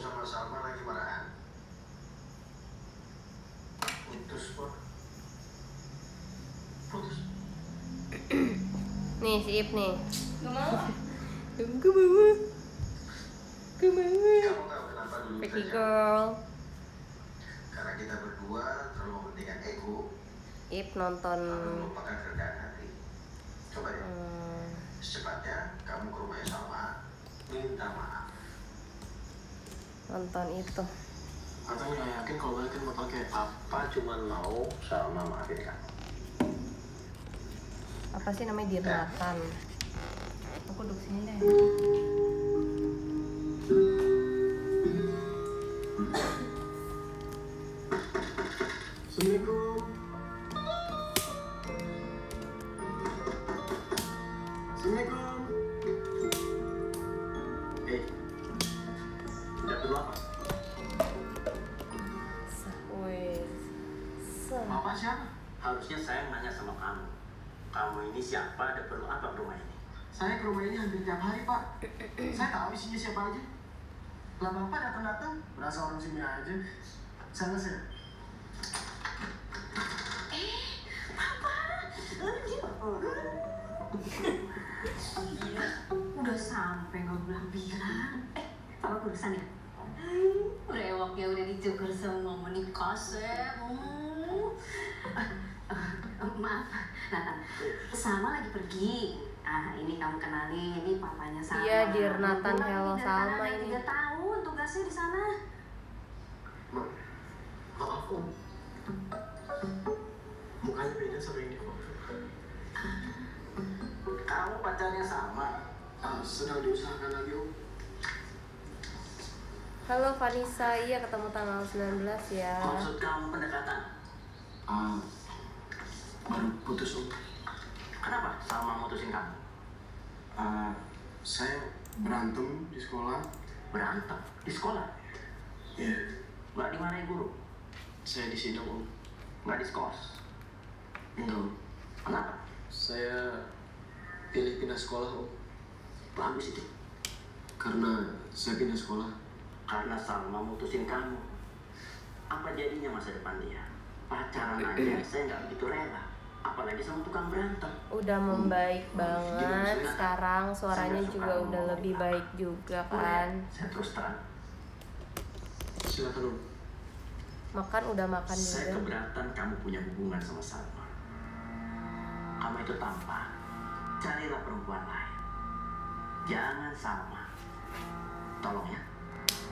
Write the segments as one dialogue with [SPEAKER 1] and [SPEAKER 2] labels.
[SPEAKER 1] sama Salma lagi marahan. Putus, Pak. Putus.
[SPEAKER 2] Nih si Ip nih.
[SPEAKER 3] Gak mau.
[SPEAKER 2] Gue mau. Gue mau. Pretty
[SPEAKER 1] kita
[SPEAKER 2] girl.
[SPEAKER 1] Karena kita berdua terlalu mementingkan ego,
[SPEAKER 2] Ip nonton.
[SPEAKER 1] lalu melupakan kerendahan hati. Coba ya,
[SPEAKER 2] hmm,
[SPEAKER 1] secepatnya kamu ke rumahnya Salma, minta maaf.
[SPEAKER 2] Nonton itu.
[SPEAKER 1] Atau nggak yakin kalau balikin motor kayak apa, cuman mau Salma maafin kamu.
[SPEAKER 2] Apa sih namanya dirnatan? Aku duduk sini deh.
[SPEAKER 1] Bapak datang-datang, berasa orang sini aja. Sana saya.
[SPEAKER 3] Iya. Udah sampai nggak bilang-bilang. Eh, apa urusan ya? Udah ewaknya udah dicukur sama menikah Sep. Hmm. Ah, ah, ah, maaf, Nathan. Salma lagi pergi. Ah, ini kamu kenalin, ini papanya Salma.
[SPEAKER 2] Iya, Dear Nathan. Hello, Salma
[SPEAKER 3] Kanada
[SPEAKER 2] ini.
[SPEAKER 3] Tiga tahun tugasnya di sana.
[SPEAKER 1] Ma, maaf om. Mukanya beda sama ini kok.
[SPEAKER 4] Kamu pacarnya sama.
[SPEAKER 1] Ah, sedang diusahakan lagi om.
[SPEAKER 2] Halo Vanessa, iya ketemu tanggal 19 ya.
[SPEAKER 4] Maksud kamu pendekatan?
[SPEAKER 1] Ah, baru putus om.
[SPEAKER 4] Kenapa sama mutusin kamu?
[SPEAKER 1] Ah, saya berantem di sekolah.
[SPEAKER 4] Berantem di sekolah.
[SPEAKER 1] Iya,
[SPEAKER 4] Nggak dimarahin guru.
[SPEAKER 1] saya disidang om.
[SPEAKER 4] Nggak diskors.
[SPEAKER 1] Enggak om.
[SPEAKER 4] Kenapa?
[SPEAKER 1] Saya pilih pindah sekolah om.
[SPEAKER 4] Bagus itu.
[SPEAKER 1] Karena saya pindah sekolah.
[SPEAKER 4] Karena Salma mutusin kamu. Apa jadinya masa depan dia? Pacaran aja saya nggak begitu rela. Apalagi sama tukang berantem.
[SPEAKER 2] Udah membaik banget sekarang suaranya juga udah lebih baik juga kan.
[SPEAKER 4] Saya terus terang.
[SPEAKER 1] Silakan.
[SPEAKER 2] Makan udah makan
[SPEAKER 4] Saya
[SPEAKER 2] juga.
[SPEAKER 4] keberatan kamu punya hubungan sama Salma. Kamu itu tampan. Carilah perempuan lain. Jangan Salma. Tolong ya.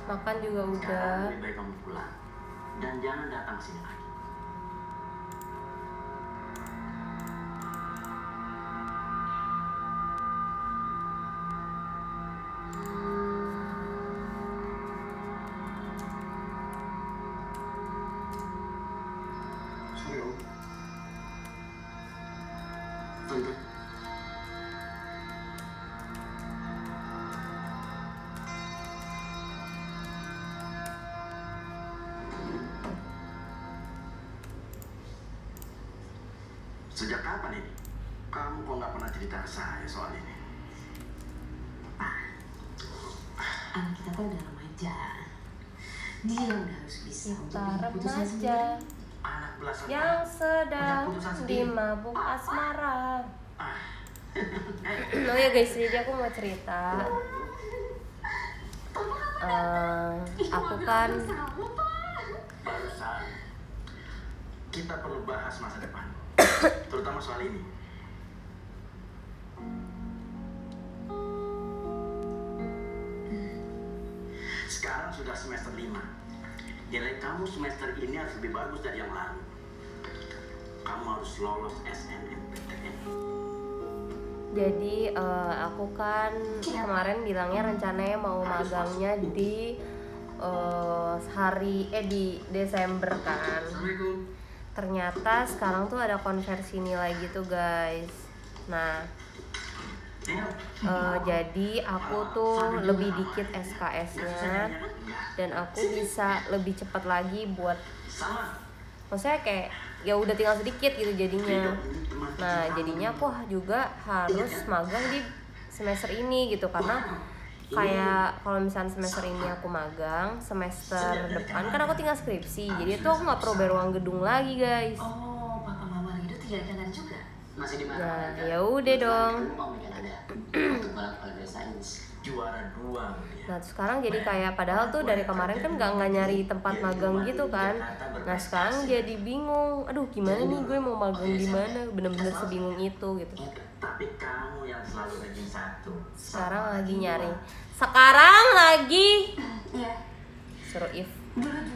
[SPEAKER 2] Makan juga udah.
[SPEAKER 4] Sekarang lebih baik kamu pulang. Dan jangan datang sini lagi. Saya soal ini?
[SPEAKER 3] Anak kita tuh udah remaja. Dia udah harus bisa untuk
[SPEAKER 2] Kita remaja
[SPEAKER 3] sendiri.
[SPEAKER 4] Anak belasan
[SPEAKER 2] yang sedang
[SPEAKER 4] sendiri.
[SPEAKER 2] dimabuk asmara.
[SPEAKER 4] Ah.
[SPEAKER 2] Oh ya guys, jadi aku mau cerita. Eh, aku kan
[SPEAKER 4] Barusan kita perlu bahas masa depan, terutama soal ini. Sekarang sudah semester 5 Nilai kamu semester ini harus lebih bagus dari yang lalu. Kamu harus lolos SNMPTN.
[SPEAKER 2] jadi eh, aku kan kemarin bilangnya rencananya mau magangnya di eh, hari eh di Desember kan. Ternyata sekarang tuh ada konversi nilai gitu guys. Nah, Eh, jadi aku tuh lebih dikit SKS-nya dan aku bisa lebih cepat lagi buat maksudnya kayak ya udah tinggal sedikit gitu jadinya nah jadinya aku juga harus magang di semester ini gitu karena kayak kalau misalnya semester ini aku magang semester depan kan aku tinggal skripsi jadi itu aku nggak perlu bayar uang gedung lagi guys
[SPEAKER 3] Oh, papa mama tinggal di Kanada juga.
[SPEAKER 4] Masih di mana?
[SPEAKER 2] Nah, ya udah dong.
[SPEAKER 4] Juara dua dia.
[SPEAKER 2] Nah sekarang jadi kayak padahal tuh dari kemarin kan nggak nggak nyari tempat magang gitu kan. Nah sekarang jadi bingung. Aduh gimana nih gue mau magang di mana? Bener-bener sebingung itu gitu.
[SPEAKER 4] Tapi kamu yang selalu ranking satu.
[SPEAKER 2] Sekarang lagi nyari. Sekarang lagi
[SPEAKER 3] Iya.
[SPEAKER 2] suruh if.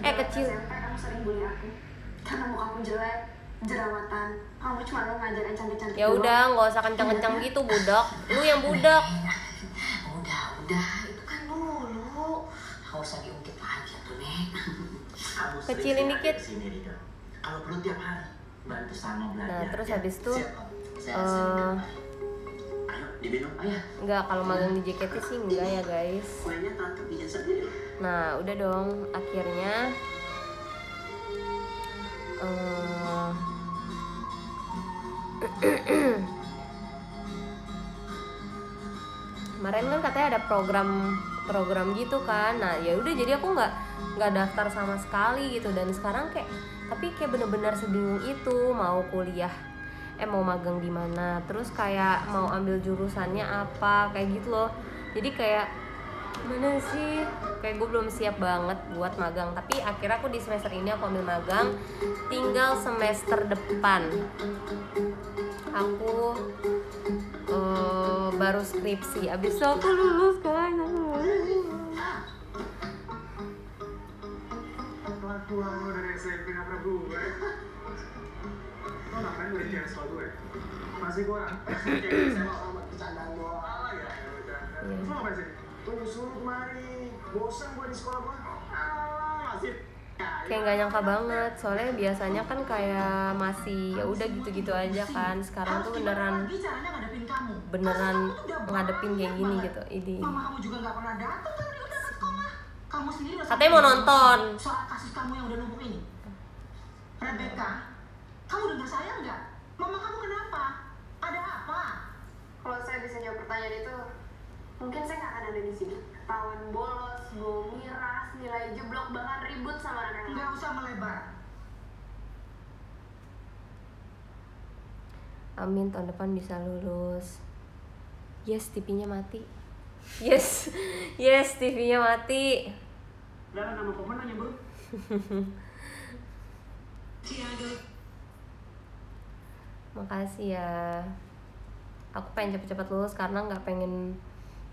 [SPEAKER 2] Eh, kecil.
[SPEAKER 3] SMP kamu sering bully aku. Karena jelek, jerawatan. Kamu cuma lo ngajarin cantik-cantik
[SPEAKER 2] Ya udah nggak usah kencang-kencang gitu budak. Lu yang budak.
[SPEAKER 3] Udah, udah. Itu kan dulu. Gak usah diungkit lagi tuh, Nek.
[SPEAKER 4] Kamu
[SPEAKER 2] Kecilin dikit.
[SPEAKER 4] Kalau perlu tiap hari bantu sama belajar.
[SPEAKER 2] Nah, terus
[SPEAKER 4] ya.
[SPEAKER 2] habis itu.
[SPEAKER 4] Saya
[SPEAKER 2] eh. Nggak kalau magang di JKT sih enggak ya guys. Nah, udah dong. Akhirnya eh kemarin kan katanya ada program program gitu kan. Nah, ya udah jadi aku nggak nggak daftar sama sekali gitu. Dan sekarang kayak tapi kayak bener-bener sebingung itu. Mau kuliah eh mau magang di mana. Terus kayak mau ambil jurusannya apa kayak gitu loh. Jadi kayak mana sih? Kayak gue belum siap banget buat magang. Tapi akhirnya aku di semester ini aku ambil magang tinggal semester depan aku eh, baru skripsi abis itu aku lulus guys
[SPEAKER 1] sekolah gue? Masih kurang. Ah ya, ya ngapain sih? Tuh nyusul kemari. Bosan gue di sekolah gue. Ah, masih.
[SPEAKER 2] Kayak nggak nyangka banget soalnya biasanya kan kayak masih ya udah gitu-gitu aja kan sekarang tuh beneran beneran ngadepin kayak gini gitu ini
[SPEAKER 3] Mama kamu juga nggak pernah datang dia udah ke sekolah. Kamu sendiri udah
[SPEAKER 2] Katanya mau nonton.
[SPEAKER 3] Soal kasus kamu yang udah numpuk ini. Rebecca, kamu dengar saya nggak? Mama kamu kenapa? Ada apa?
[SPEAKER 5] Kalau saya bisa jawab pertanyaan itu, mungkin saya nggak akan ada di sini. Ketahuan bolos, bom miras, nilai jeblok, bahkan ribut sama anak yang
[SPEAKER 3] Nggak usah melebar.
[SPEAKER 2] Amin tahun depan bisa lulus. Yes TV-nya mati. Yes yes TV-nya mati.
[SPEAKER 1] Dalam nama pemenang ya bro.
[SPEAKER 2] makasih ya. Aku pengen cepet-cepet lulus karena nggak pengen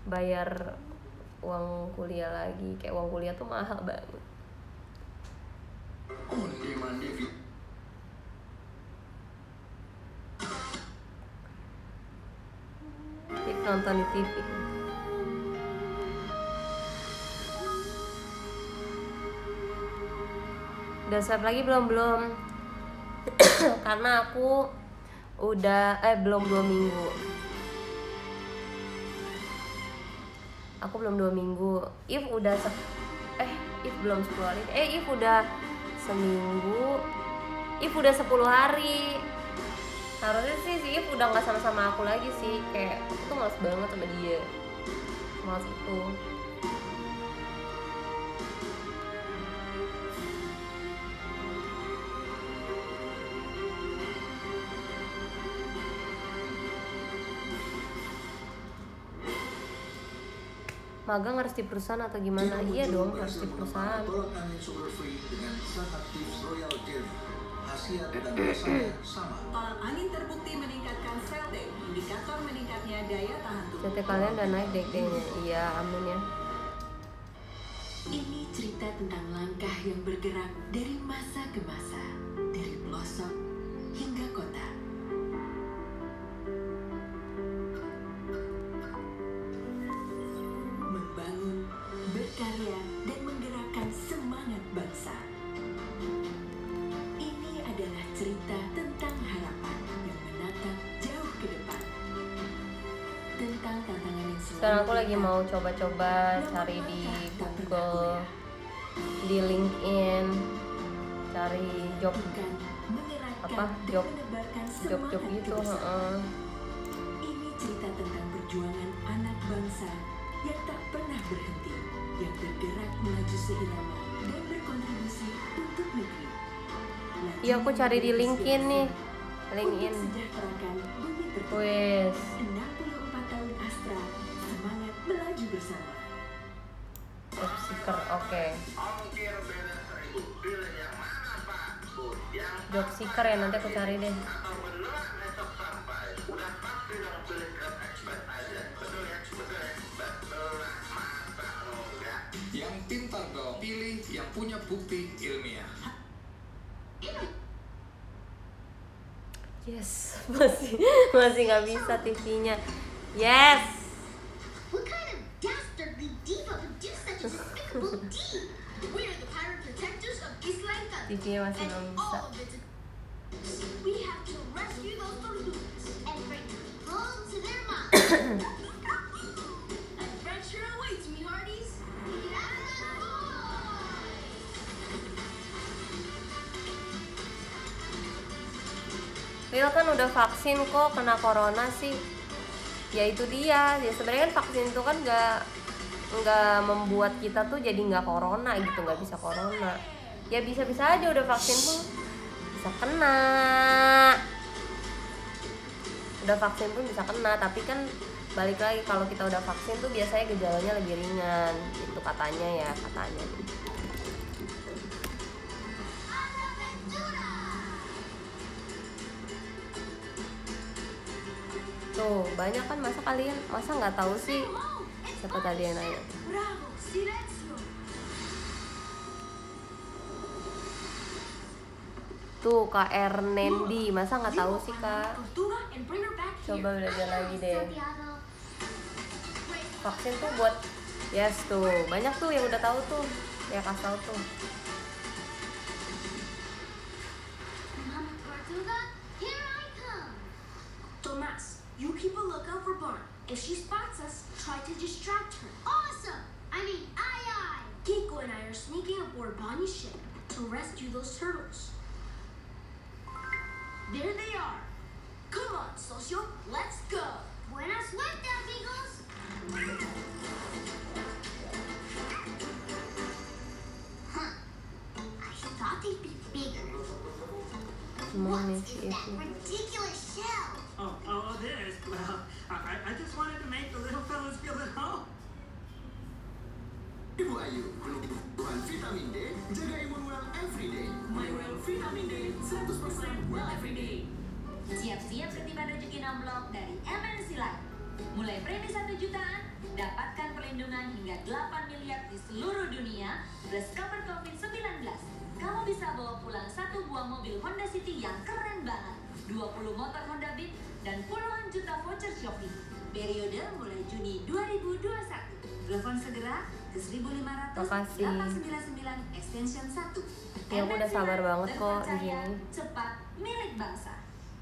[SPEAKER 2] bayar uang kuliah lagi kayak uang kuliah tuh mahal banget. Jadi nonton di TV udah swipe lagi? Belum belum. Karena aku udah eh belum dua minggu aku belum dua minggu. If udah se- eh if belum 10 hari. Eh if udah seminggu if udah 10 hari. Harusnya sih si if udah nggak sama-sama aku lagi sih. Kayak aku tuh males banget sama dia. Males itu magang harus di perusahaan atau gimana iya dong harus di perusahaan
[SPEAKER 6] angin dan sama.
[SPEAKER 7] Tolak terbukti meningkatkan sel T, indikator meningkatnya daya tahan tubuh.
[SPEAKER 2] CT kalian udah naik DT-nya iya amin ya
[SPEAKER 8] Ini cerita tentang langkah yang bergerak dari masa ke masa, dari pelosok hingga kota. Berkarya, dan menggerakkan semangat bangsa. Ini adalah cerita tentang harapan yang menatap jauh ke depan. Tentang tantangan yang selalu
[SPEAKER 2] sekarang aku lagi mau coba-coba cari di Google di LinkedIn cari job apa, job- job-job
[SPEAKER 8] semangat
[SPEAKER 2] gitu.
[SPEAKER 8] Ini cerita tentang perjuangan anak bangsa yang tak pernah berhenti, yang bergerak melaju seirama dan berkontribusi untuk negeri.
[SPEAKER 2] Iya, aku cari di LinkedIn nih. LinkedIn. Wes.
[SPEAKER 8] 64 tahun Astra, semangat melaju bersama.
[SPEAKER 2] Job seeker, oke.
[SPEAKER 4] Yang
[SPEAKER 2] Job seeker ya nanti aku cari deh.
[SPEAKER 6] Punya bukti ilmiah.
[SPEAKER 2] Yes, masih masih nggak bisa TV-nya. Yes.
[SPEAKER 9] What kind of dastardly diva would do such a despicable deed? We are the pirate protectors of.
[SPEAKER 2] TV-nya masih belum bisa.
[SPEAKER 9] We have to rescue those tortugas and bring them home to their moms.
[SPEAKER 2] Lil kan udah vaksin kok kena corona sih. Ya itu dia. Ya sebenarnya kan vaksin itu kan nggak nggak membuat kita tuh jadi nggak corona gitu, nggak bisa corona. Ya bisa-bisa aja udah vaksin pun bisa kena. Udah vaksin pun bisa kena, tapi kan balik lagi kalau kita udah vaksin tuh biasanya gejalanya lebih ringan itu katanya ya katanya tuh banyak kan masa kalian masa nggak tahu sih siapa tadi yang nanya? Tuh KR Nendi masa nggak tahu sih kak? Coba belajar lagi deh. Vaksin tuh buat yes tuh. Banyak tuh yang udah tahu tuh ya kasih tuh Makasih.
[SPEAKER 3] 899 extension 1.
[SPEAKER 2] Ya, aku udah sabar banget kok di sini.
[SPEAKER 3] Cepat milik bangsa.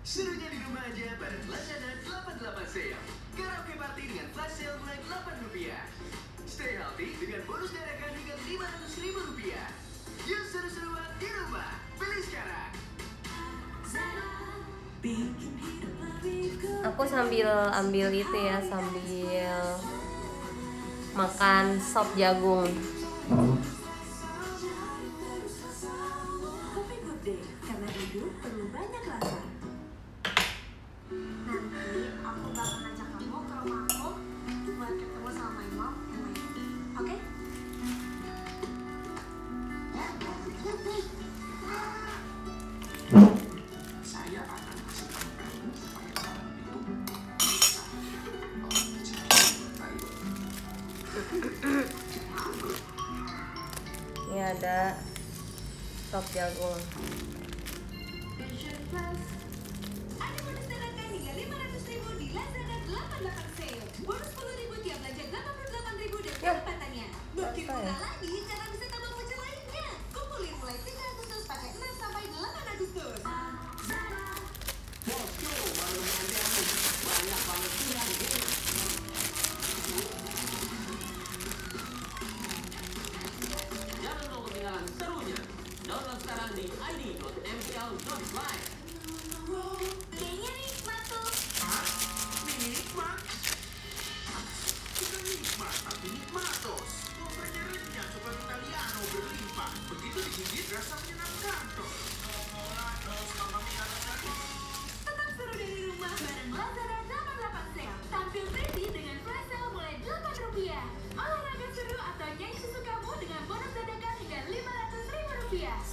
[SPEAKER 6] Serunya di rumah aja bareng Lazada 88 sale. Karaoke party dengan flash sale mulai 8 rupiah. Stay healthy dengan bonus dadakan hingga 500 ribu rupiah. Yuk seru-seruan di rumah. Beli sekarang.
[SPEAKER 2] aku sambil ambil itu ya sambil makan sop jagung
[SPEAKER 4] Mm-hmm.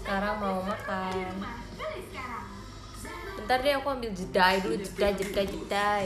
[SPEAKER 4] sekarang
[SPEAKER 2] mau makan. Bentar deh aku ambil jedai dulu jedai jedai jedai.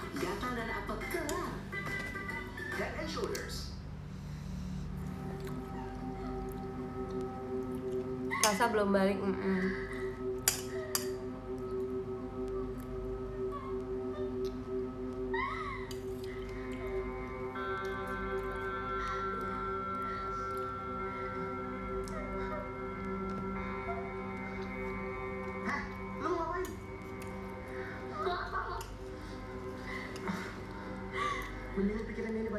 [SPEAKER 10] Rasa
[SPEAKER 2] belum balik. Mm -mm.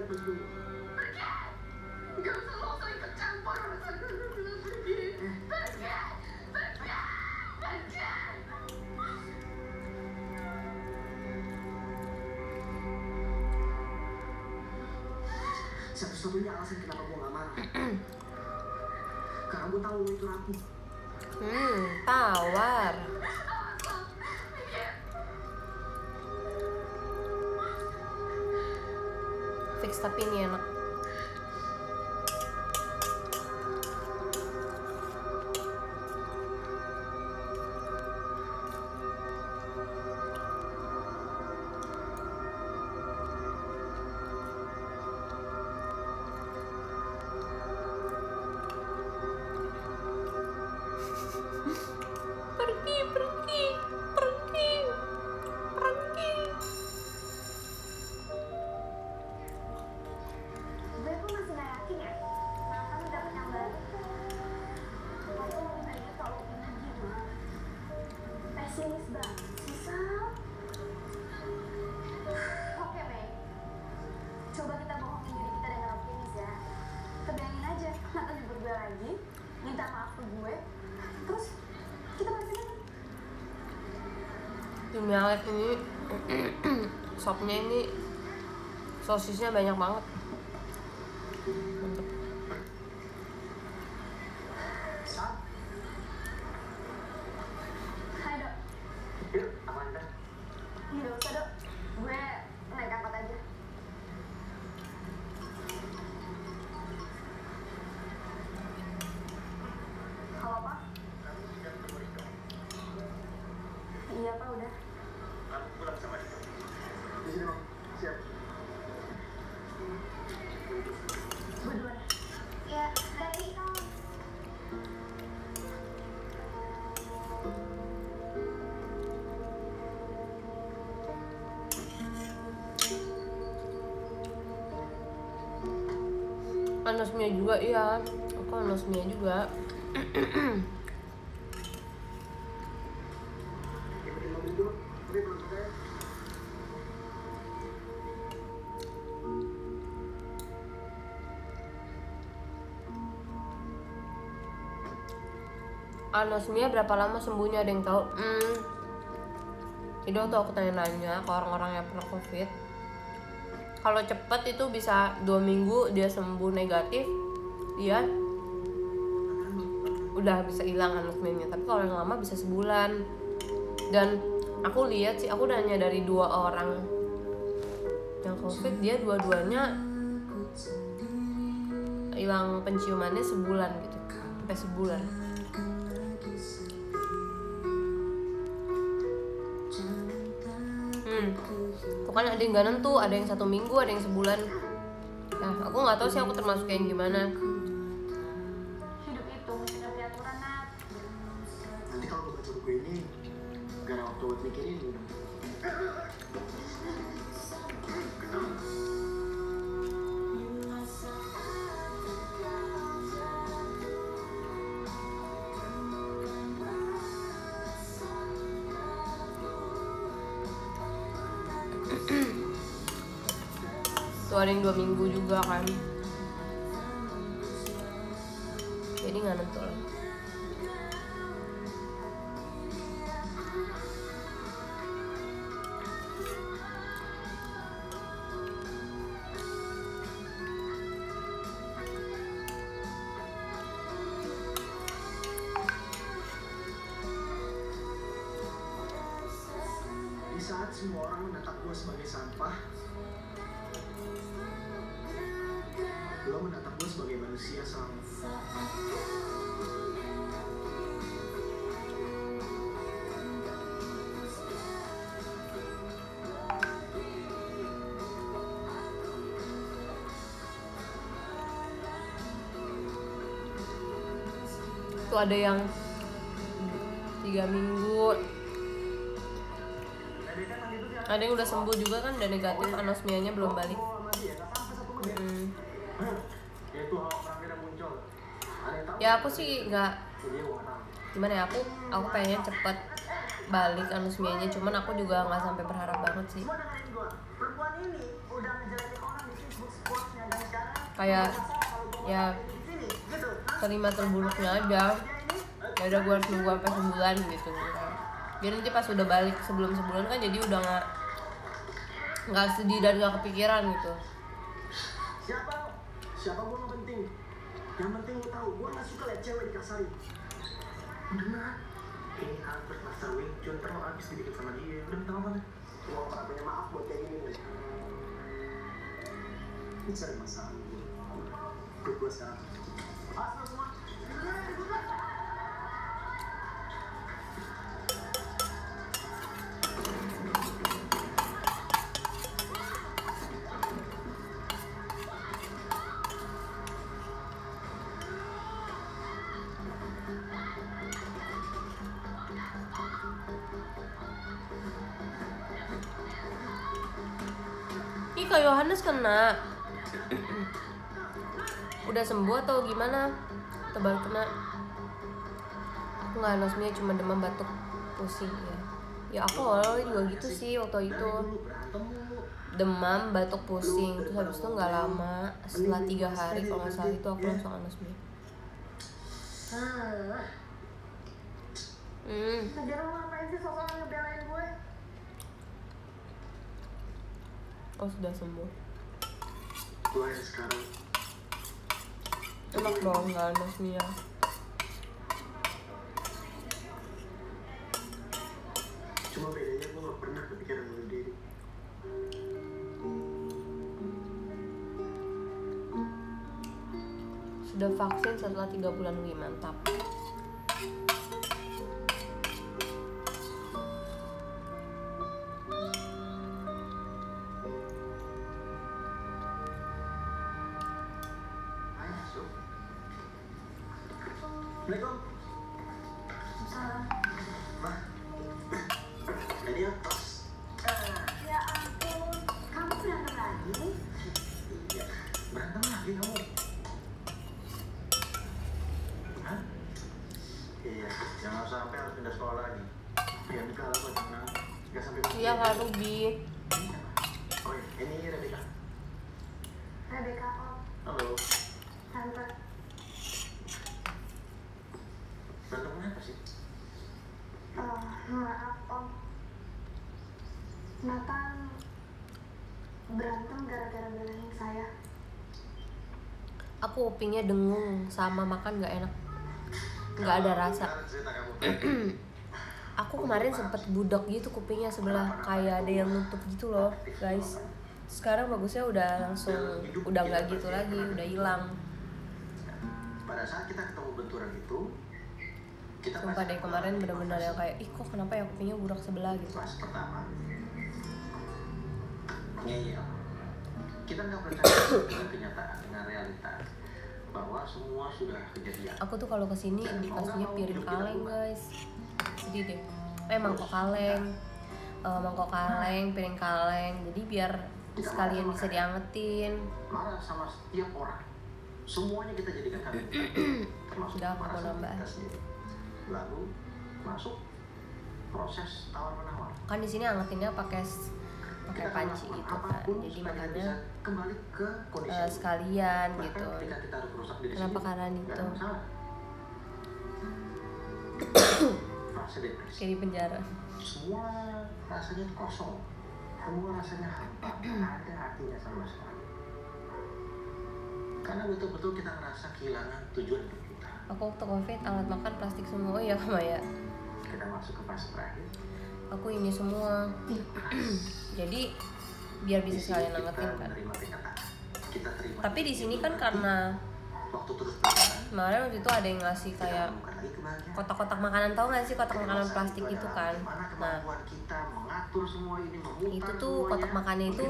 [SPEAKER 5] Gak usah
[SPEAKER 4] Satu-satunya alasan kenapa gue gak marah. Karena gue tahu lo itu rapi.
[SPEAKER 2] Hmm, tawar.
[SPEAKER 5] 他变脸
[SPEAKER 2] 了。Mie ini sopnya ini sosisnya banyak banget. juga iya. Oh, aku anosmia juga. Anosmia berapa lama sembuhnya? Ada yang tahu? Hmm. jadi waktu aku tanya-nanya ke orang-orang yang pernah covid kalau cepet itu bisa dua minggu dia sembuh negatif dia udah bisa hilang anosmianya tapi kalau yang lama bisa sebulan. Dan aku lihat sih aku nanya dari dua orang yang covid dia dua-duanya hilang penciumannya sebulan gitu sampai sebulan. Hmm tuh kan ada yang gak nentu ada yang satu minggu ada yang sebulan. Nah aku nggak tahu sih aku termasuk yang gimana tuh ada tuh ada yang tiga minggu. Ada yang udah sembuh juga kan udah negatif anosmianya belum balik. Mm.
[SPEAKER 1] Ya
[SPEAKER 2] aku sih nggak gimana ya aku aku pengen cepet balik anosmianya cuman aku juga nggak sampai berharap banget sih. Kayak ya terima terburuknya aja ya udah gue harus nunggu sampai sebulan gitu biar nanti pas udah balik sebelum sebulan kan jadi udah nggak nggak sedih dan nggak kepikiran gitu
[SPEAKER 1] Siapa? Siapa gue nggak penting. Yang penting lo tahu, gue nggak suka liat cewek dikasarin. Ini Albert Master Wing Chun terus abis dikit sama dia. Udah minta maaf? Gue pernah punya maaf buat kayak gini. Ini cari masalah. Ikut gue sekarang.
[SPEAKER 2] Yohanes kena Udah sembuh atau gimana? Baru kena? Aku nggak anosmia cuma demam batuk pusing ya. Ya aku awalnya juga gitu sih waktu itu. Demam, batuk pusing Terus habis itu nggak lama Setelah tiga hari kalau nggak salah itu aku langsung anosmia. Hmm, oh sudah sembuh
[SPEAKER 1] Gue yang sekarang.
[SPEAKER 2] Enak dong nggak anosmia
[SPEAKER 1] Cuma bedanya gue gak pernah kepikiran bunuh diri.
[SPEAKER 2] Sudah vaksin setelah tiga bulan wih mantap kupingnya dengung sama makan nggak enak. Nggak ada rasa. Aku kemarin sempet budok gitu kupingnya sebelah kayak ada yang nutup gitu loh guys. Sekarang bagusnya udah langsung udah nggak gitu lagi udah hilang.
[SPEAKER 4] Pada saat kita ketemu benturan itu, kita
[SPEAKER 2] sumpah deh kemarin bener-bener yang kayak ih kok kenapa ya kupingnya budak sebelah? gitu.
[SPEAKER 4] Fase pertama, ngeyel. Kita nggak percaya dengan kenyataan, dengan realita bahwa semua sudah kejadian.
[SPEAKER 2] aku tuh kalau ke sini dikasihnya piring kaleng guys sedih deh eh mangkok kaleng Eh, mangkok kaleng piring kaleng jadi biar sekalian bisa diangetin
[SPEAKER 4] Marah sama setiap orang. Semuanya kita jadikan kambing termasuk
[SPEAKER 2] Udah,
[SPEAKER 4] marah sama kita sendiri. Lalu masuk proses tawar menawar.
[SPEAKER 2] kan di sini angetinnya pakai pakai panci gitu kan jadi makanya
[SPEAKER 4] ke kondisi dulu.
[SPEAKER 2] sekalian gitu Kenapa karena itu? kayak di penjara
[SPEAKER 4] Semua rasanya kosong. Semua rasanya hampa. Ada artinya sama sekali. Karena betul-betul kita ngerasa kehilangan tujuan hidup kita.
[SPEAKER 2] aku waktu covid alat makan plastik semua iya Maya
[SPEAKER 4] Kita masuk ke fase terakhir.
[SPEAKER 2] Aku ini semua. Jadi biar bisa
[SPEAKER 4] Di sini
[SPEAKER 2] sekalian
[SPEAKER 4] kita
[SPEAKER 2] angetin kan tapi di sini kan karena kemarin waktu itu ada yang ngasih kayak kotak-kotak makanan tau gak sih kotak makanan plastik
[SPEAKER 4] itu
[SPEAKER 2] kan? nah itu tuh kotak makannya itu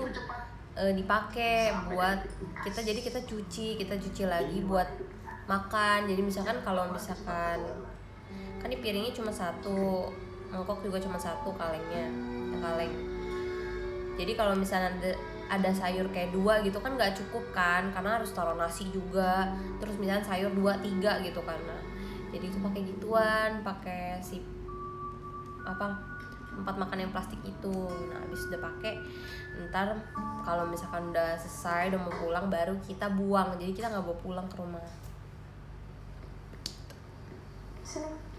[SPEAKER 2] eh, dipakai buat kita jadi kita cuci kita cuci lagi buat makan. Jadi misalkan kalau misalkan kan ini piringnya cuma satu mangkok juga cuma satu kalengnya kaleng. Jadi kalau misalnya ada, sayur kayak dua gitu kan nggak cukup kan karena harus taruh nasi juga. Terus misalnya sayur dua tiga gitu nah, jadi itu pakai gituan pakai si apa tempat makan yang plastik itu. Nah habis udah pakai ntar kalau misalkan udah selesai udah mau pulang baru kita buang. Jadi kita nggak bawa pulang ke rumah.
[SPEAKER 5] Sini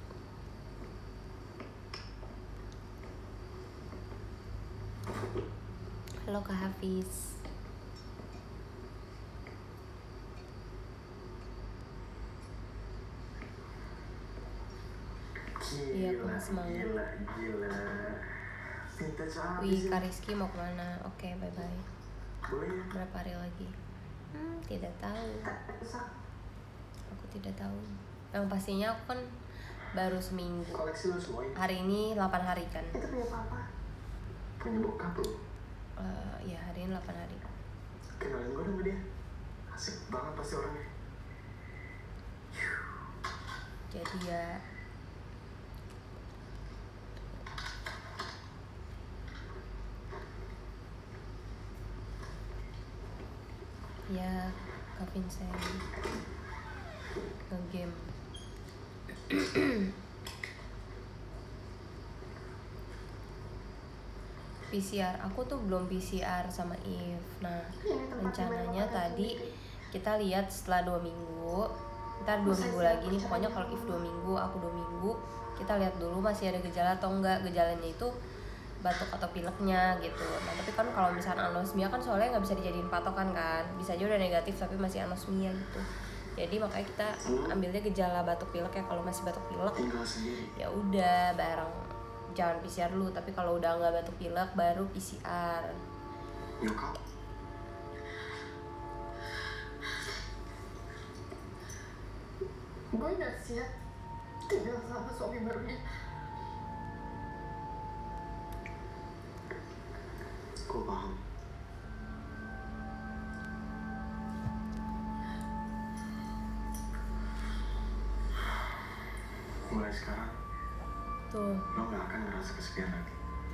[SPEAKER 2] halo kak Hafiz Iya, aku semangat.
[SPEAKER 4] Gila, gila.
[SPEAKER 2] Wih. Kak Rizky mau ke mana? Oke, bye-bye.
[SPEAKER 4] Boleh ya?
[SPEAKER 2] Berapa hari lagi? Hmm, tidak tahu. Aku tidak tahu. Yang pastinya aku kan baru seminggu. Hari ini 8 hari kan?
[SPEAKER 5] itu punya papa
[SPEAKER 4] Punya bokap lu.
[SPEAKER 2] Eh, ya, hari ini 8 hari.
[SPEAKER 4] Kenalin gue dong sama dia. Asik banget pasti orangnya.
[SPEAKER 2] Jadi ya Ya, Kak Vincent Nge-game PCR, aku tuh belum PCR sama If. Nah, rencananya tadi kita lihat setelah dua minggu ntar dua minggu lagi nih pokoknya kalau if dua minggu aku dua minggu kita lihat dulu masih ada gejala atau enggak. Gejalanya itu batuk atau pileknya gitu. Nah tapi kan kalau misalnya anosmia kan soalnya nggak bisa dijadiin patokan kan. Bisa aja udah negatif tapi masih anosmia gitu. Jadi makanya kita ambilnya gejala batuk pilek ya. Kalau masih batuk pilek ya udah bareng jangan PCR dulu tapi kalau udah nggak batuk pilek baru PCR
[SPEAKER 4] Nyokap.
[SPEAKER 5] gue nggak siap tinggal sama suami barunya
[SPEAKER 4] Gue paham. Mulai sekarang,
[SPEAKER 2] tuh.
[SPEAKER 4] Lo gak akan ngerasa kesepian lagi.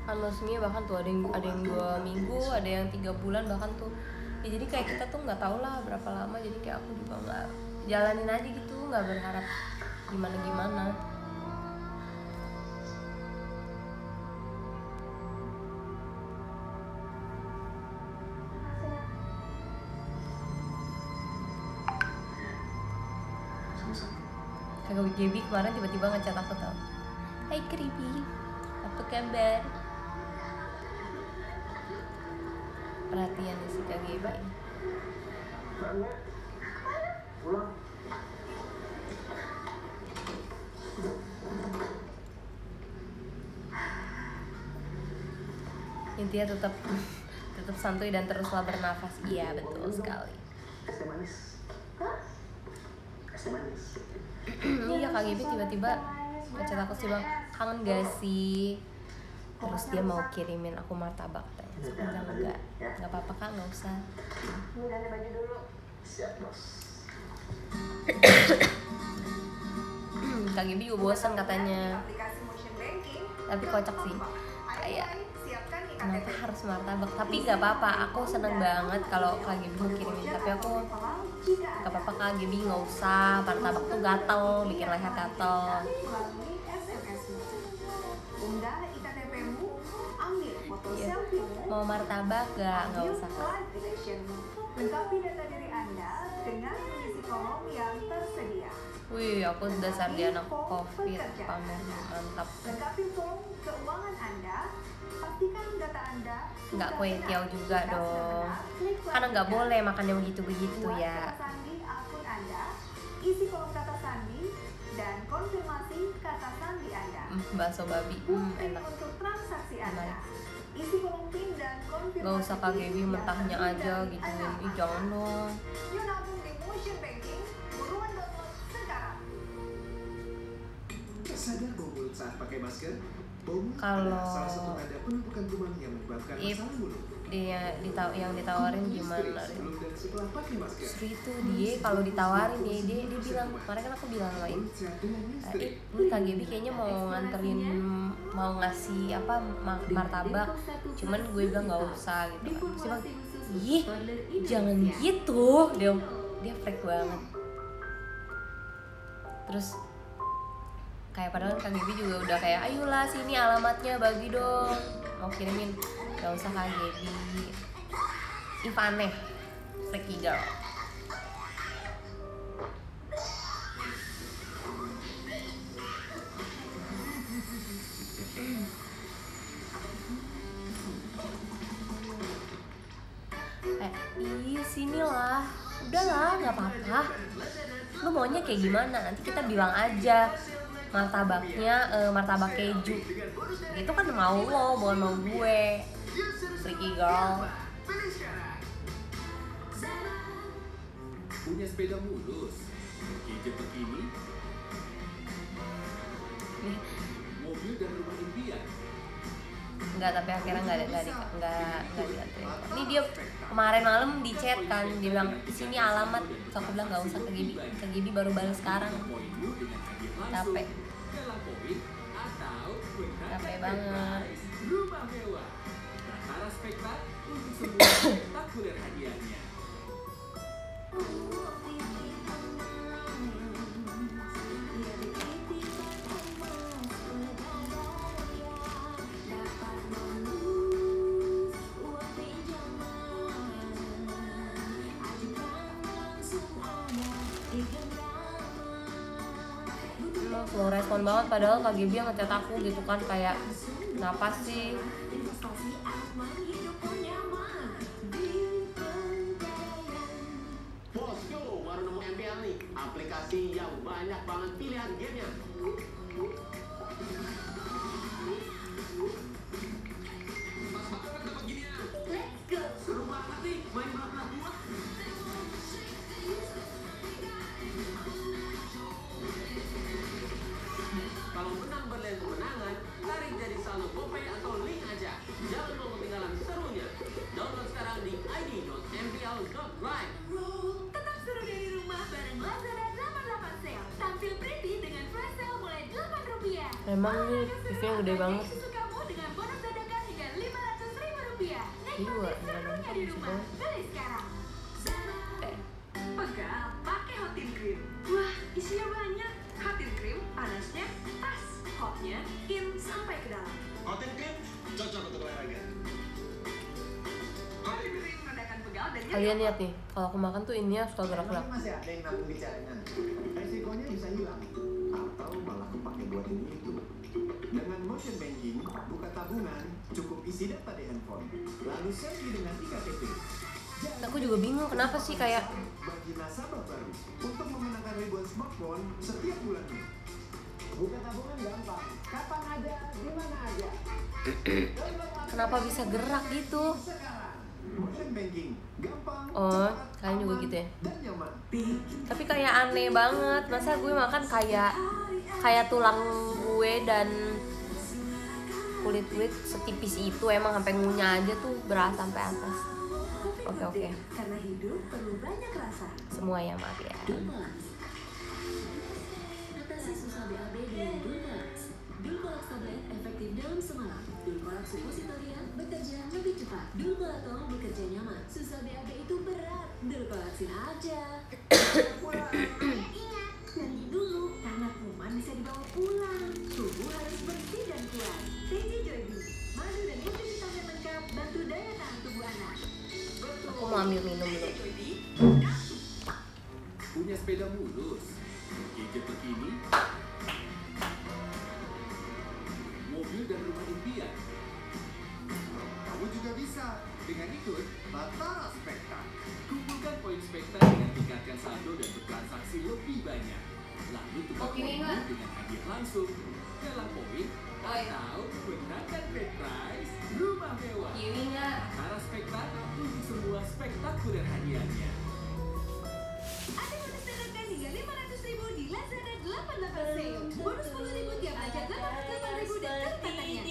[SPEAKER 2] anosmia bahkan tuh ada yang ada yang dua minggu ada yang tiga bulan bahkan tuh. Ya jadi kayak kita tuh nggak tahu lah berapa lama jadi kayak aku juga nggak jalanin aja gitu nggak berharap gimana gimana. Kak Gaby kemarin tiba-tiba ngechat aku tau Hai Kribi. Apa kabar? Perhatian si Kak Gaby
[SPEAKER 1] pulang
[SPEAKER 2] Intinya tetap tetap santuy dan teruslah bernafas. Iya betul sekali. Iya Kak Gaby tiba-tiba ngechat aku sih bang Kangen gak sih? Terus dia mau kirimin aku martabak katanya Terus aku bilang enggak. Enggak apa-apa kak, enggak usah.
[SPEAKER 5] Baju dulu.
[SPEAKER 8] Siap, Bos.
[SPEAKER 2] Kak Gaby juga bosan katanya. Tapi kocak sih. Kayak kenapa harus martabak? Tapi nggak apa-apa aku seneng banget kalau kak Gibi mau kirimin. Tapi aku nggak apa-apa kak Gibi nggak usah. Martabak tuh gatel bikin leher gatel mau martabak gak nggak usah.
[SPEAKER 11] Lengkapi data diri Anda dengan mengisi kolom yang tersedia.
[SPEAKER 2] wih aku udah sarjana covid pamer mantap.
[SPEAKER 11] Lengkapi form keuangan Anda, pastikan data Anda
[SPEAKER 2] nggak kue tiaw juga dong.
[SPEAKER 11] sudah
[SPEAKER 2] karena nggak boleh makan yang begitu-begitu ya.
[SPEAKER 11] kata sandi akun Anda, isi kolom kata sandi dan konfirmasi kata sandi Anda.
[SPEAKER 2] hmm, bakso babi. Hmm,
[SPEAKER 11] PIN
[SPEAKER 2] enak.
[SPEAKER 11] untuk transaksi Anda.
[SPEAKER 2] Nggak usah kak Gaby
[SPEAKER 11] yang
[SPEAKER 2] mentahnya aja gituin
[SPEAKER 11] enam
[SPEAKER 2] ih
[SPEAKER 11] angka.
[SPEAKER 2] jangan dong.
[SPEAKER 10] Sadar mulut saat pakai masker? Bau mulut
[SPEAKER 2] Kalau-
[SPEAKER 10] adalah salah satu tanda penumpukan kuman yang menyebabkan
[SPEAKER 2] If
[SPEAKER 10] masalah mulut.
[SPEAKER 2] Dia ditaw yang ditawarin gimana. Justru itu dia kalau ditawarin dia dia, dia bilang kemarin kan aku bilang
[SPEAKER 10] dengan
[SPEAKER 2] Eh,
[SPEAKER 10] misteri.
[SPEAKER 2] ini Kak Gaby kayaknya mau nganterin mau ngasih apa ma- martabak. Cuman gue bilang nggak usah gitu kan. Dia bilang ih jangan gitu. Dia dia freak banget. Terus kayak padahal Gaby juga udah kayak ayolah sini alamatnya bagi dong. Mau kirimin nggak usah Gaby Ivane freaky girl eh ih sini lah udahlah nggak apa-apa. Lu maunya kayak gimana? Nanti kita bilang aja martabaknya eh, martabak keju. Itu kan mau lo bukan mau gue freaky girl
[SPEAKER 10] Punya sepeda mulus. Gadget begini. Mobil dan rumah impian.
[SPEAKER 2] Enggak, tapi akhirnya nggak nggak di nggak nggak dianterin. Ini dia kemarin malam di chat kan, dia bilang sini alamat. Terus aku bilang nggak usah ke Gibi, ke Gibi baru baru sekarang. Capek, capek banget.
[SPEAKER 10] Rumah mewah.
[SPEAKER 2] Lo slow respon banget padahal Gibi yang ngechat aku gitu kan kayak kenapa sih?
[SPEAKER 8] Aplikasi yang banyak banget pilihan gamenya.
[SPEAKER 2] Kalian lihat nih, kalau aku makan tuh ininya suka gerak-gerak.
[SPEAKER 6] masih ada yang nabung di celengan. Resikonya bisa hilang. Atau malah kepake buat ini itu. Dengan motion banking, buka tabungan, cukup isi data di handphone. Lalu selfie dengan iktp.
[SPEAKER 2] aku juga bingung kenapa sih kayak
[SPEAKER 6] Bagi nasabah baru untuk memenangkan ribuan smartphone setiap bulannya. Buka tabungan gampang, kapan aja, di mana aja.
[SPEAKER 2] kenapa bisa gerak gitu
[SPEAKER 6] Sekarang, motion banking gampang,
[SPEAKER 2] oh kalian juga gitu ya tapi kayak aneh banget masa gue makan kayak kayak tulang gue dan kulit gue setipis itu emang sampai ngunyah aja tuh berasa sampai atas Oke, oke.
[SPEAKER 8] Karena hidup perlu banyak rasa.
[SPEAKER 2] semua ya maaf ya
[SPEAKER 8] Dulmax. Atasi susah BAB dengan Dulmax. Dulcolax tablet efektif dalam semalam. Dulcolax suppositoria bekerja cepat. Dulcolatol bekerja nyaman. Susah BAB itu berat. Dulcolaxin aja. Ingat, nanti dulu karena kuman bisa dibawa pulang. Tubuh harus bersih dan kuat. TJ Joybi, madu dan multivitamin lengkap bantu daya tahan tubuh anak.
[SPEAKER 2] aku mau ambil minum dulu
[SPEAKER 6] Punya sepeda mulus, gadget terkini, Kamu juga bisa dengan ikut Batara Spekta. Kumpulkan poin Spekta dengan tingkatkan saldo dan bertransaksi lebih banyak. Lalu tukar
[SPEAKER 2] nggak?
[SPEAKER 6] dengan hadiah langsung. Galang poin
[SPEAKER 2] Oh, iya.
[SPEAKER 6] atau menangkan great prize rumah mewah.
[SPEAKER 2] kiwi nggak
[SPEAKER 6] Batara Spekta untuk semua spektakuler hadiahnya.
[SPEAKER 7] Ada bonus dadakan hingga 500 ribu di Lazada 88 Sale. Bonus 10 ribu tiap belanja 88 ribu dan kesempatannya.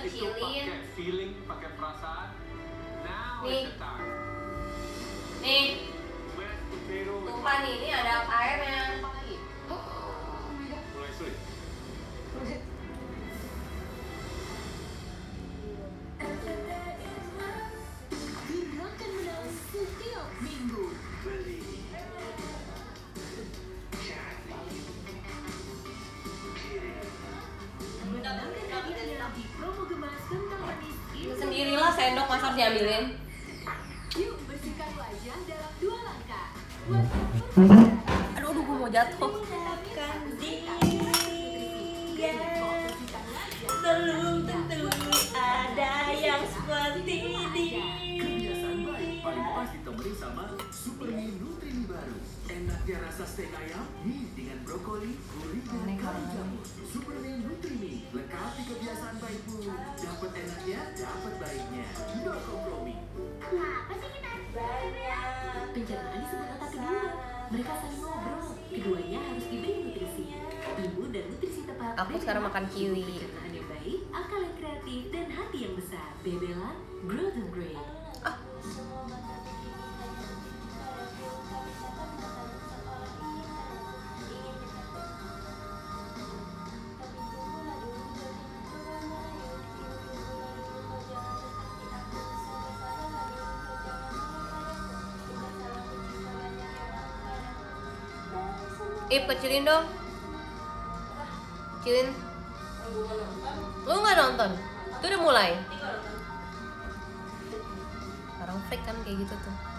[SPEAKER 2] Aku
[SPEAKER 1] Itu
[SPEAKER 2] kecilin
[SPEAKER 1] pakai feeling, pakai perasaan. Now
[SPEAKER 2] Nih.
[SPEAKER 1] is the time.
[SPEAKER 2] nih
[SPEAKER 1] Mashed potato with
[SPEAKER 2] tumpah nih ini ada airnya
[SPEAKER 1] mulai sulit.
[SPEAKER 2] Sendok masak diambilin
[SPEAKER 7] Yuk bersihkan wajah dalam dua langkah. Buat
[SPEAKER 2] aduh aduh gue mau jatuh
[SPEAKER 7] belum tentu ada yang seperti
[SPEAKER 6] Kebiasaan baik paling pas ditemani sama Supermi Nutri baru. Enaknya rasa steak ayam, mie dengan brokoli, gurih dan kari jamur. Supermi Nutri lengkapi kebiasaan baikmu.
[SPEAKER 5] Kenapa sih kita
[SPEAKER 8] Pencernaan disebut otak kedua. Mereka saling ngobrol. Keduanya harus diberi nutrisi. Ibu dan nutrisi tepat.
[SPEAKER 2] Aku sekarang makan kiwi.
[SPEAKER 8] Pencernaan yang baik, akal yang kreatif, dan hati yang besar. Bebela, growth and great.
[SPEAKER 2] Ip kecilin dong. Kecilin lu nggak nonton? Itu udah mulai? Orang freak kan kayak gitu tuh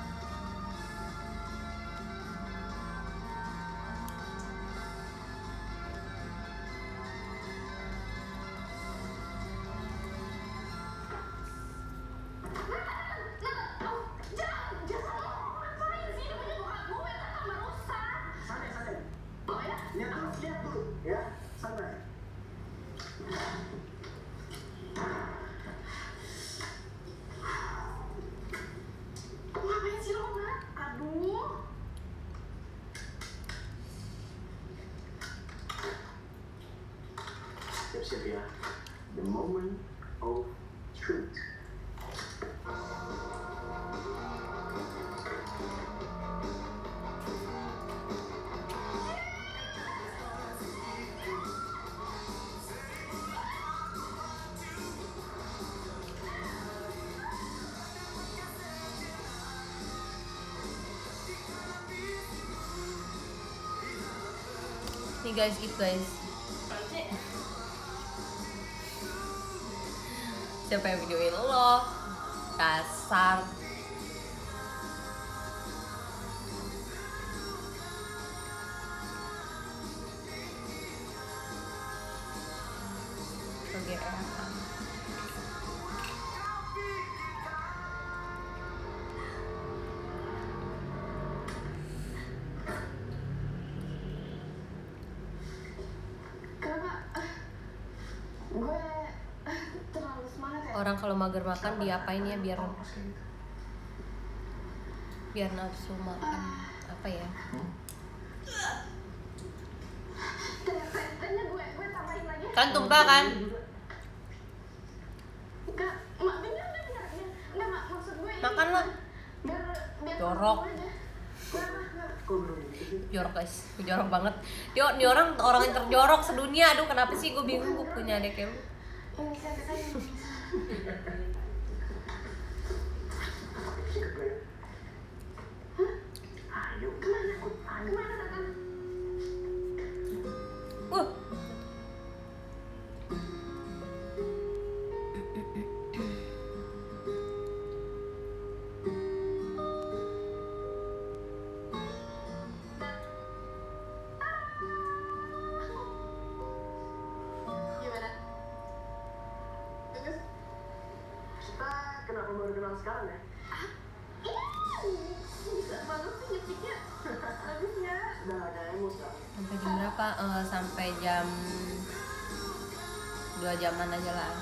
[SPEAKER 2] guys eat guys. Siapa yang videoin lo? Kasar. Makan diapain ya biar biar nafsu makan apa ya? Kan tumpah kan?
[SPEAKER 5] Enggak, mak bener bener bener. Enggak, mak maksud gue ini.
[SPEAKER 2] makan lah.
[SPEAKER 5] Biar biar
[SPEAKER 2] jorok. jorok guys. Jorok banget. Dia ini orang orang yang terjorok sedunia. Aduh kenapa sih? Gue bingung gue punya adek kayak lu
[SPEAKER 1] sekarang ya?
[SPEAKER 2] Sampai jam berapa? Eh, sampai jam dua jaman aja lah.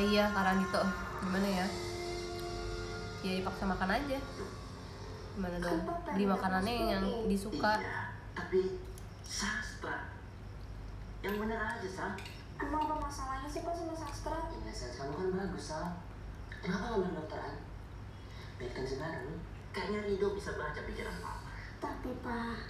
[SPEAKER 2] Eh iya Karandito gimana ya dipaksa makan aja gimana dong beli makanannya yang disuka
[SPEAKER 4] Iya, tapi sastra. Yang bener aja, Sa.
[SPEAKER 5] Emang apa masalahnya sih kok sama sastra?
[SPEAKER 4] Ya, Sa, kamu kan bagus, Sa. Kenapa ngambil dokteran? Baik kan sekarang, kayaknya Rido bisa baca pikiran Papa.
[SPEAKER 5] Tapi pak,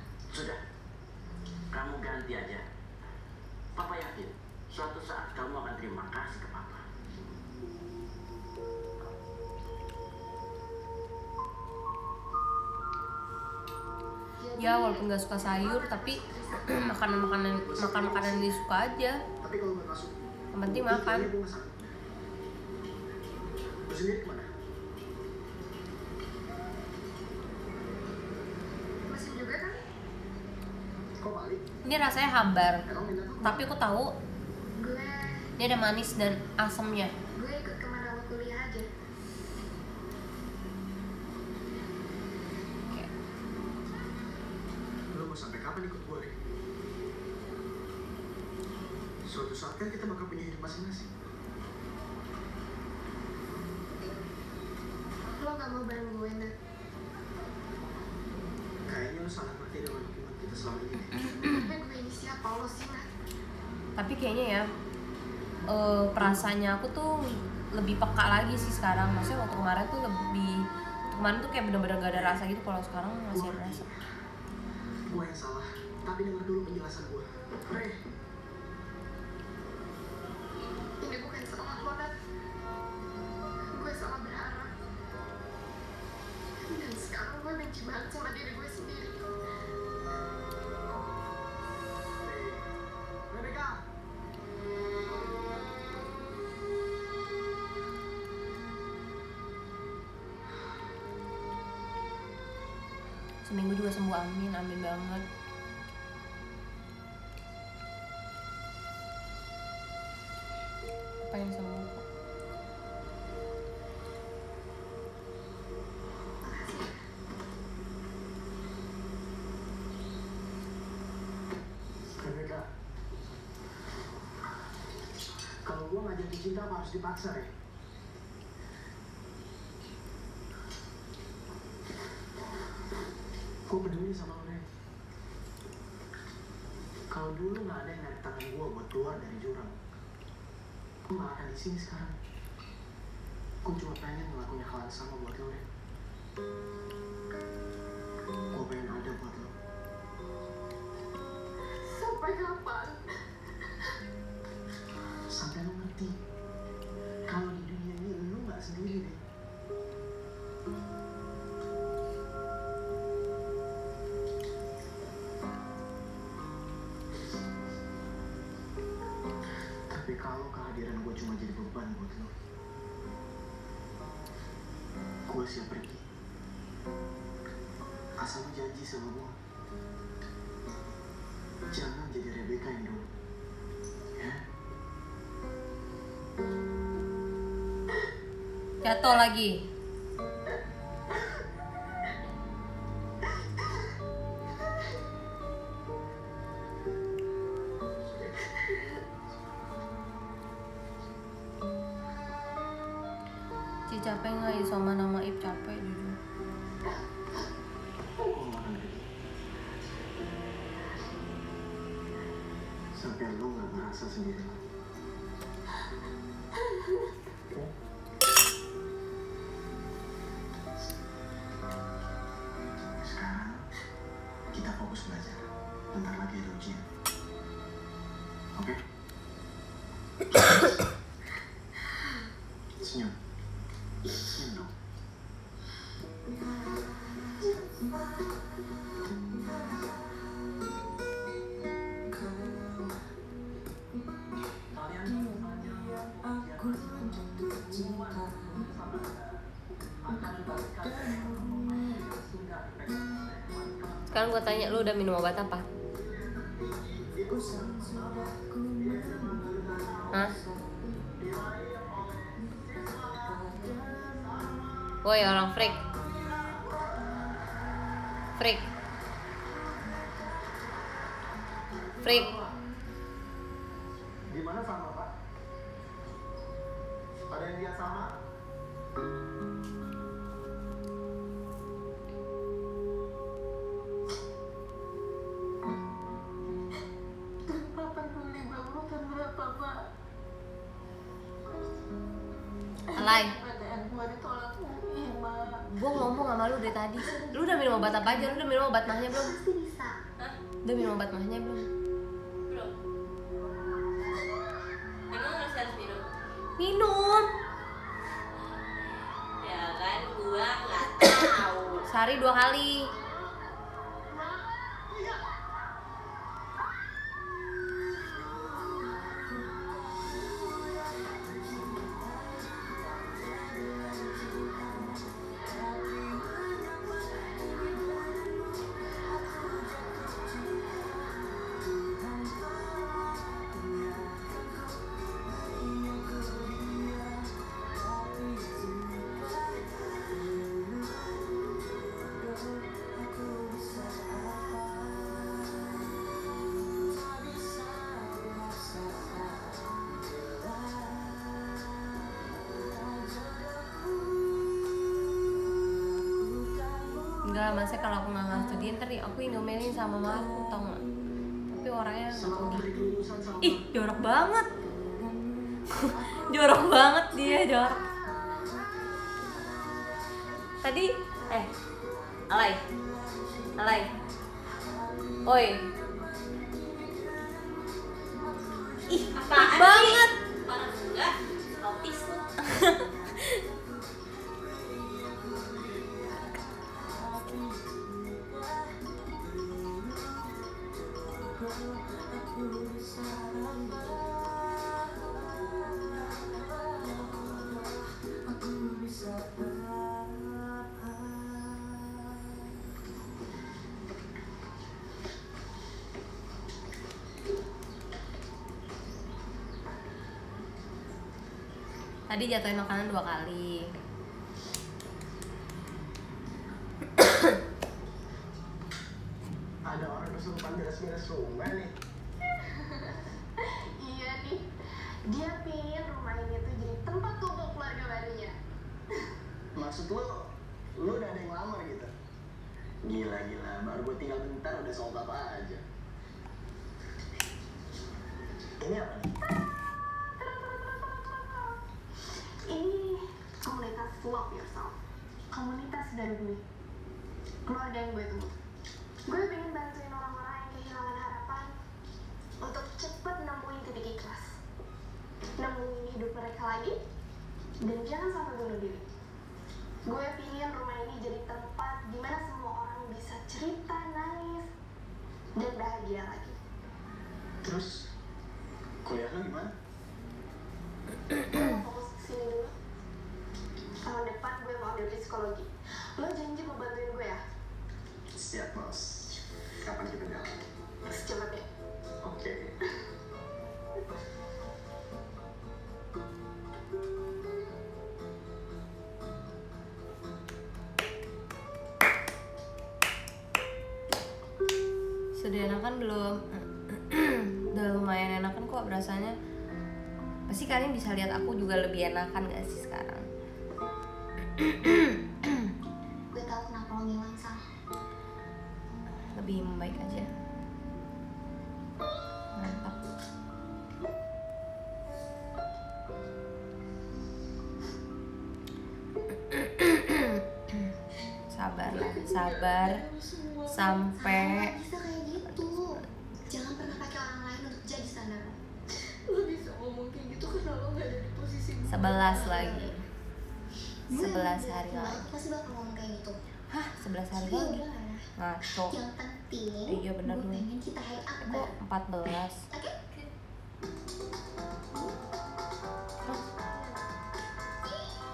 [SPEAKER 2] ya walaupun nggak suka sayur tapi makanan makanan makan makanan yang disuka aja yang penting makan
[SPEAKER 5] kan?
[SPEAKER 2] Ini rasanya hambar tapi aku tahu ini ada manis dan asamnya
[SPEAKER 5] gue ikut ke mana lo kuliah aja.
[SPEAKER 2] Kayak,
[SPEAKER 1] Lu mau sampai kapan ikut gue? Ri? Suatu saat kan kita bakal punya hidup masing-masing.
[SPEAKER 5] Lo gak mau bareng gue, Nat?
[SPEAKER 1] Kayaknya lu salah ngerti dengan hubungan kita selama ini.
[SPEAKER 5] Tapi gue ini siapa lo sih, Nat?
[SPEAKER 2] tapi kayaknya ya eh, perasaannya aku tuh lebih peka lagi sih sekarang maksudnya waktu kemarin tuh lebih kemarin tuh kayak bener-bener gak ada rasa gitu kalau sekarang masih ada rasa
[SPEAKER 1] Gue yang salah, tapi dengar dulu penjelasan gue. Re, cinta harus dipaksa, Re? Gue peduli sama lo, Re. Kalau dulu nggak ada yang narik tangan gue buat keluar dari jurang, gue nggak akan di sini sekarang. Gue cuma pengen ngelakuin hal yang sama buat lo, Re. Gue pengen ada buat lo.
[SPEAKER 5] Sampai kapan?
[SPEAKER 1] sampai lo ngerti sendiri. Tapi kalau kehadiran gue cuma jadi beban buat lo, gue siap pergi. Asal lo janji sama gue, jangan jadi Rebecca yang dulu.
[SPEAKER 2] Jatuh lagi. Gue tanya lu udah minum obat apa? Dia ntar nih aku ngomelin sama mama aku tau nggak? Tapi orangnya gitu. Ih, jorok banget. jorok banget dia, jorok. Tadi jatuhin makanan dua kali.
[SPEAKER 1] Ada orang kesurupan beres-beres rumah nih.
[SPEAKER 5] Iya nih. Dia pingin rumah ini tuh jadi tempat kumpul keluarga barunya.
[SPEAKER 1] Maksud lo, lo udah ada yang lamar gitu? Gila-gila, baru gue tinggal bentar udah soal apa aja. Ini apa nih?
[SPEAKER 5] Ini komunitas Love Yourself. Komunitas dari gue. Keluarga yang gue tunggu. Gue pengen bantuin orang-orang yang kehilangan harapan untuk cepet nemuin titik ikhlas. Nemuin hidup mereka lagi Dan jangan sampai bunuh diri. Gue pingin rumah ini jadi tempat di mana semua orang bisa cerita, nangis, dan bahagia lagi.
[SPEAKER 10] Terus
[SPEAKER 2] bisa lihat aku juga lebih enakan gak ngaco
[SPEAKER 5] Yang penting,
[SPEAKER 2] Iya, bener
[SPEAKER 5] gue pengen kita out
[SPEAKER 2] kok
[SPEAKER 5] bareng.
[SPEAKER 2] 14
[SPEAKER 5] Oke?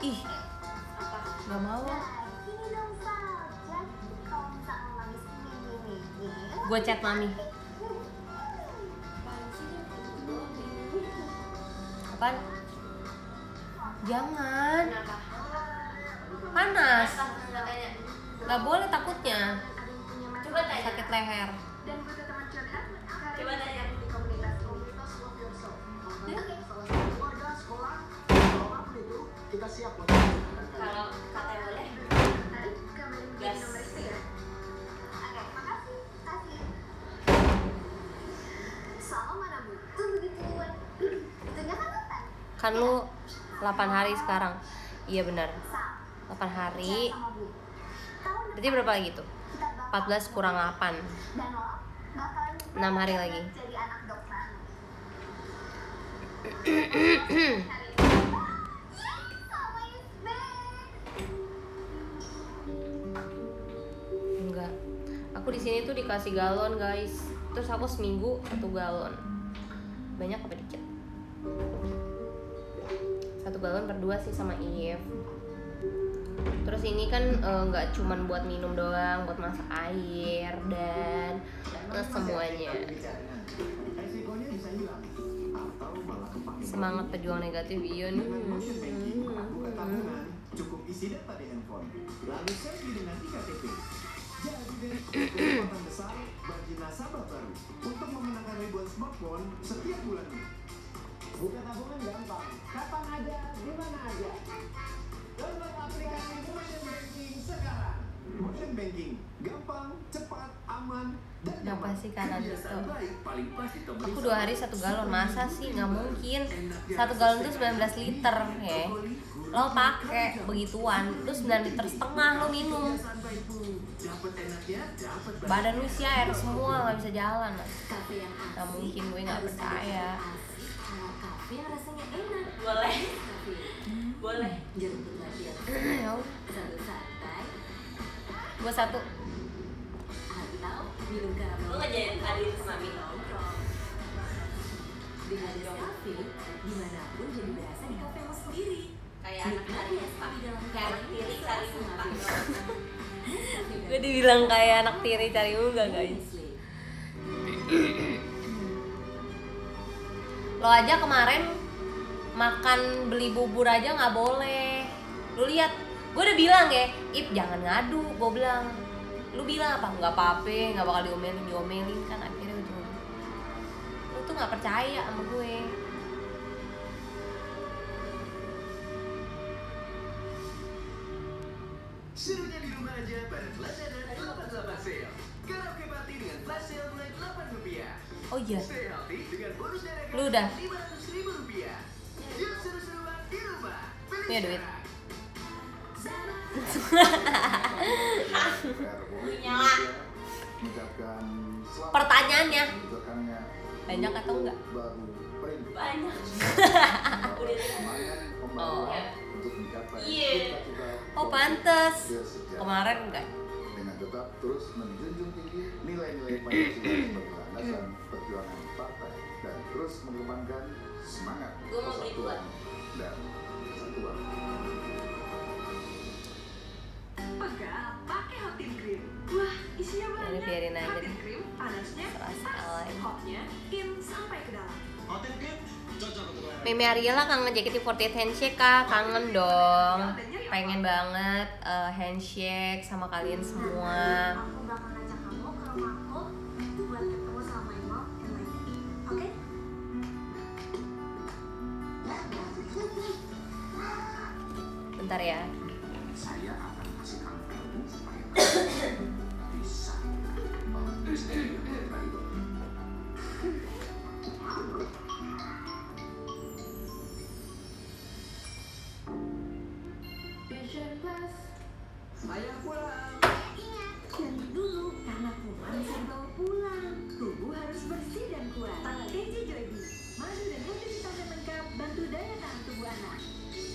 [SPEAKER 2] ih. Nggak mau.
[SPEAKER 5] Nah,
[SPEAKER 2] gue chat mami. Apaan? Jangan? Panas.
[SPEAKER 12] Apa? Katanya.
[SPEAKER 2] Gak boleh takutnya
[SPEAKER 12] Coba tanya.
[SPEAKER 2] Sakit leher
[SPEAKER 5] Dan butuh teman curhat, hari
[SPEAKER 12] Coba tanya.
[SPEAKER 5] gabung di komunitas komunitas Love Yourself.
[SPEAKER 2] Ya.
[SPEAKER 5] Oke.
[SPEAKER 10] Salah satu adalah sekolah. Kalau apa pun itu, kita siap buat menceritakan kalian.
[SPEAKER 12] Kalau katanya boleh,
[SPEAKER 5] Tadi kabarin gue
[SPEAKER 12] Gas.
[SPEAKER 5] di nomor itu ya. Oke, makasih. Kasih. Sama mana butuh begituan. Itunya kan.
[SPEAKER 2] Kan lu 8 hari sekarang Iya benar
[SPEAKER 5] Sal,
[SPEAKER 2] 8 hari Berarti berapa lagi tuh?
[SPEAKER 5] Kita bakal
[SPEAKER 2] 14 kurang 8
[SPEAKER 5] dan lo bakalan
[SPEAKER 2] Enam hari lagi. Enggak. Aku di sini tuh dikasih galon guys. Terus aku seminggu satu galon. Banyak apa dikit? Satu galon berdua sih sama Eve Terus ini kan eh, nggak cuman buat minum doang, buat masak air dan eh, semuanya. Semangat pejuang negatif iya
[SPEAKER 10] banking, bukan tabungan, cukup isi data di handphone. Lalu selfie dengan iktp. Jadi besar bagi nasabah baru untuk memenangkan ribuan smartphone setiap bulannya. Buka tabungan gampang, kapan aja, di mana aja. Download aplikasi Motion Banking sekarang. Motion Banking, gampang, cepat, aman, dan nyaman.
[SPEAKER 2] sih kanan
[SPEAKER 6] ditemani
[SPEAKER 2] Aku dua hari satu galon masa sih nggak mungkin. Satu galon tuh 19 liter ya. Lo pakai begituan, lu 9 liter setengah lo minum. Badan lu isi air semua nggak bisa jalan. Nggak mungkin gue nggak percaya.
[SPEAKER 8] kafe yang rasanya enak.
[SPEAKER 12] boleh. Boleh.
[SPEAKER 8] Jeruk yang
[SPEAKER 2] Ya
[SPEAKER 8] sambil santai.
[SPEAKER 2] Gua satu.
[SPEAKER 8] Atau minum karamel.
[SPEAKER 12] Lu ngejain hadir sama Mami.
[SPEAKER 8] Dengan kafe, di mana pun jadi berasa di kafe lo sendiri.
[SPEAKER 12] Kayak anak cari muka. Kayak anak tiri cari muka.
[SPEAKER 2] Gue dibilang kayak anak tiri cari muka guys. Lo aja kemarin makan beli bubur aja nggak boleh. Lu lihat, gue udah bilang ya, Ip jangan ngadu. Gue bilang, lu bilang apa? Nggak apa-apa, nggak bakal diomelin, diomelin kan akhirnya ujung. Lu tuh nggak percaya sama gue.
[SPEAKER 6] Serunya di rumah aja bareng Lazada 88 sale. Karaoke party dengan flash sale mulai 8 rupiah.
[SPEAKER 2] Oh iya,
[SPEAKER 6] Stay healthy dengan bonus daerah
[SPEAKER 2] Lu udah?
[SPEAKER 6] 500 ribu rupiah.
[SPEAKER 2] Punya duit. pertanyaannya banyak atau enggak?
[SPEAKER 12] Banyak.
[SPEAKER 2] Oh.
[SPEAKER 13] mencapai
[SPEAKER 2] Iya. Oh, pantes. Kemarin enggak.
[SPEAKER 13] dengan tetap terus menjunjung tinggi nilai-nilai Pancasila sebagai landasan perjuangan partai dan terus mengembangkan semangat
[SPEAKER 12] Gua mau beli dua.
[SPEAKER 13] persatuan dan kesatuan.
[SPEAKER 7] Pegang, pakai hot cream. Wah, isinya
[SPEAKER 2] Udah,
[SPEAKER 7] banyak.
[SPEAKER 2] biarin aja
[SPEAKER 7] Hot cream, panasnya pas. Hotnya in sampai ke dalam.
[SPEAKER 6] Hotel Cream cocok untuk olahraga.
[SPEAKER 2] Mimi Ariela kangen JKT48 handshake kak, kangen dong Pengen banget eh, handshake sama kalian semua
[SPEAKER 5] Aku bakal ngajak kamu ke rumahku
[SPEAKER 2] Bentar ya
[SPEAKER 4] Saya akan kasih kamu ilmu supaya kamu bisa membawa istri yang baik.
[SPEAKER 8] Fashion class.
[SPEAKER 6] Saya pulang.
[SPEAKER 7] Jangan dulu, karena kuman bisa dibawa pulang. Tubuh harus bersih dan kuat. TJ Joybi, madu dan happy vitamin lengkap bantu daya tahan tubuh anak.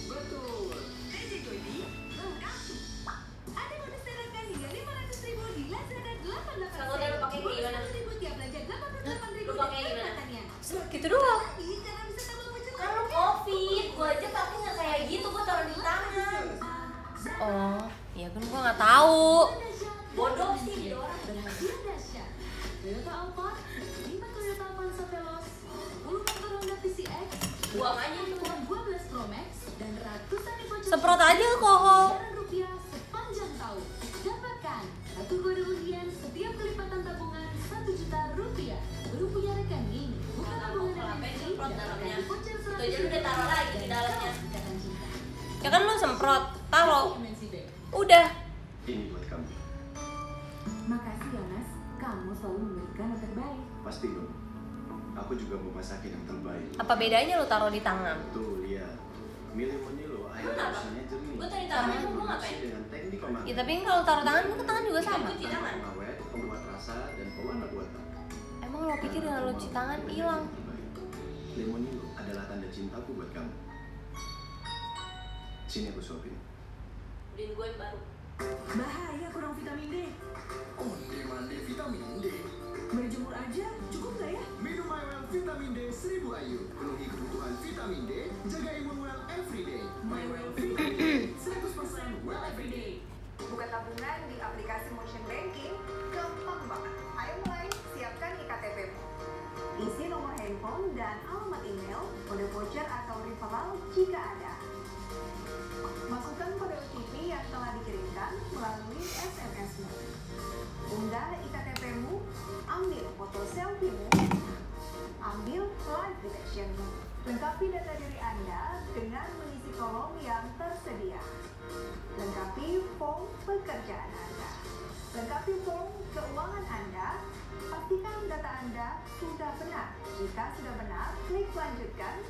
[SPEAKER 6] Betul.
[SPEAKER 7] TJ Joybi, lengkap. Ada bonus dadakan hingga 500 ribu di Lazada 88
[SPEAKER 12] Kalau udah pakai gimana?
[SPEAKER 7] Bonus 100 ribu tiap belanja 88 ribu
[SPEAKER 12] Lu pakai gimana?
[SPEAKER 2] Gitu doang
[SPEAKER 12] Kan lu covid, gua aja pakai nggak kayak gitu, gua taruh di tangan.
[SPEAKER 2] Oh, ya kan gua nggak tahu
[SPEAKER 12] Bodoh sih dia orang.
[SPEAKER 8] Toyota Alphard,
[SPEAKER 12] Buang aja
[SPEAKER 8] 12 Pro Max, dan ratusan voucher
[SPEAKER 2] Semprot aja alkohol
[SPEAKER 8] rupiah sepanjang tahun. Dapatkan satu kode undian setiap kelipatan tabungan 1 juta rupiah. Baru punya rekening, bukan tabungan
[SPEAKER 12] semprot
[SPEAKER 8] dapatkan
[SPEAKER 12] dalamnya?
[SPEAKER 8] voucher
[SPEAKER 12] Itu aja lu udah taruh lagi di dalamnya.
[SPEAKER 2] Ya kan lu semprot, taruh. Udah
[SPEAKER 10] Ini buat kamu.
[SPEAKER 8] Makasih ya mas, kamu selalu memberikan yang terbaik.
[SPEAKER 10] Pasti dong. Aku juga mau masakin yang terbaik.
[SPEAKER 2] Apa bedanya lu taruh di tangan?
[SPEAKER 10] Tuh lihat. Milih Monilo, air rasanya jernih.
[SPEAKER 12] Gua tadi taruhnya gua
[SPEAKER 10] Bersih
[SPEAKER 12] ngapain?
[SPEAKER 10] Dengan teknik pemakaian.
[SPEAKER 2] Ya tapi kalau taruh tangan kan tangan juga sama
[SPEAKER 12] Cuci tangan.
[SPEAKER 10] Pengawet, penguat rasa, dan pewarna buatan.
[SPEAKER 2] Emang lo pikir dengan lo cuci tangan hilang?
[SPEAKER 10] Lemonilo adalah tanda cintaku buat kamu. Sini aku suapin.
[SPEAKER 12] Beliin gue yang baru.
[SPEAKER 7] Bahaya kurang vitamin D.
[SPEAKER 6] Onde mande vitamin D.
[SPEAKER 7] Berjemur aja, cukup gak ya?
[SPEAKER 6] Minum My Well Vitamin D 1000 IU. Penuhi kebutuhan vitamin D, jaga imun well everyday. My Well Vitamin D 100% well everyday.
[SPEAKER 11] Buka tabungan di aplikasi motion banking, gampang banget. Ayo mulai, siapkan iktp. Isi nomor handphone dan alamat email, kode voucher atau referral jika ada. Masukkan kode OTP yang telah dikirimkan melalui SMS-mu. Unggah iktp-mu, ambil foto selfie-mu, ambil live detection-mu. Lengkapi data diri Anda dengan mengisi kolom yang tersedia. Lengkapi form pekerjaan Anda. Lengkapi form keuangan Anda. Pastikan data Anda sudah benar. Jika sudah benar, klik lanjutkan.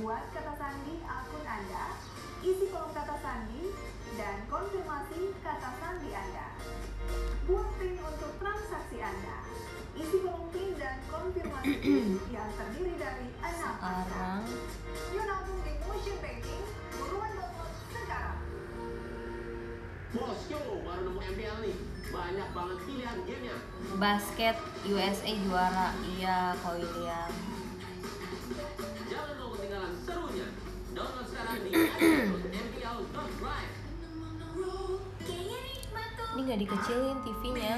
[SPEAKER 11] Buat kata sandi akun Anda. Isi kolom kata sandi dan konfirmasi kata sandi Anda. Buat PIN untuk transaksi Anda. Isi kolom PIN dan konfirmasi PIN yang terdiri dari enam angka.
[SPEAKER 2] Sekarang
[SPEAKER 11] Yuk nabung di Motion Banking, buruan download sekarang.
[SPEAKER 4] Bosku, baru nemu MPL nih. Banyak banget pilihan gamenya.
[SPEAKER 2] basket USA juara iya Kak William
[SPEAKER 4] Jangan mau ketinggalan serunya. Download sekarang di MPL.drive.
[SPEAKER 7] Kayaknya nikmat tuh.
[SPEAKER 2] ini nggak dikecilin TV-nya.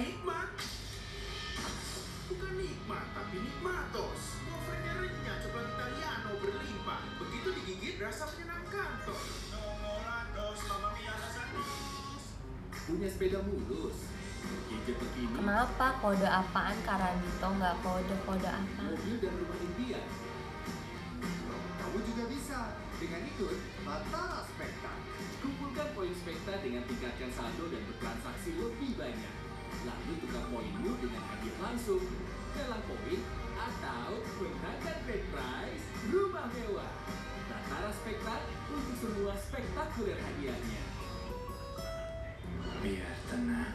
[SPEAKER 6] Bukan nikmat, tapi nikmatos. Wafernya renyah, coklat Italiano berlimpah. Begitu digigit, rasa menyenangkan tos. Noloratos, mamma mia.
[SPEAKER 10] Punya sepeda mulus.
[SPEAKER 2] Kenapa kode apaan Karadito nggak kode kode apa
[SPEAKER 10] Mobil dan rumah impian.
[SPEAKER 13] Kamu juga bisa dengan ikut Batara Spekta.
[SPEAKER 10] Kumpulkan poin spekta dengan tingkatkan saldo dan bertransaksi lebih banyak. Lalu tukar poinmu dengan hadiah langsung, lelang poin, atau menangkan great prize rumah mewah. Batara Spekta untuk semua spektakuler hadiahnya.
[SPEAKER 4] Biar tenang.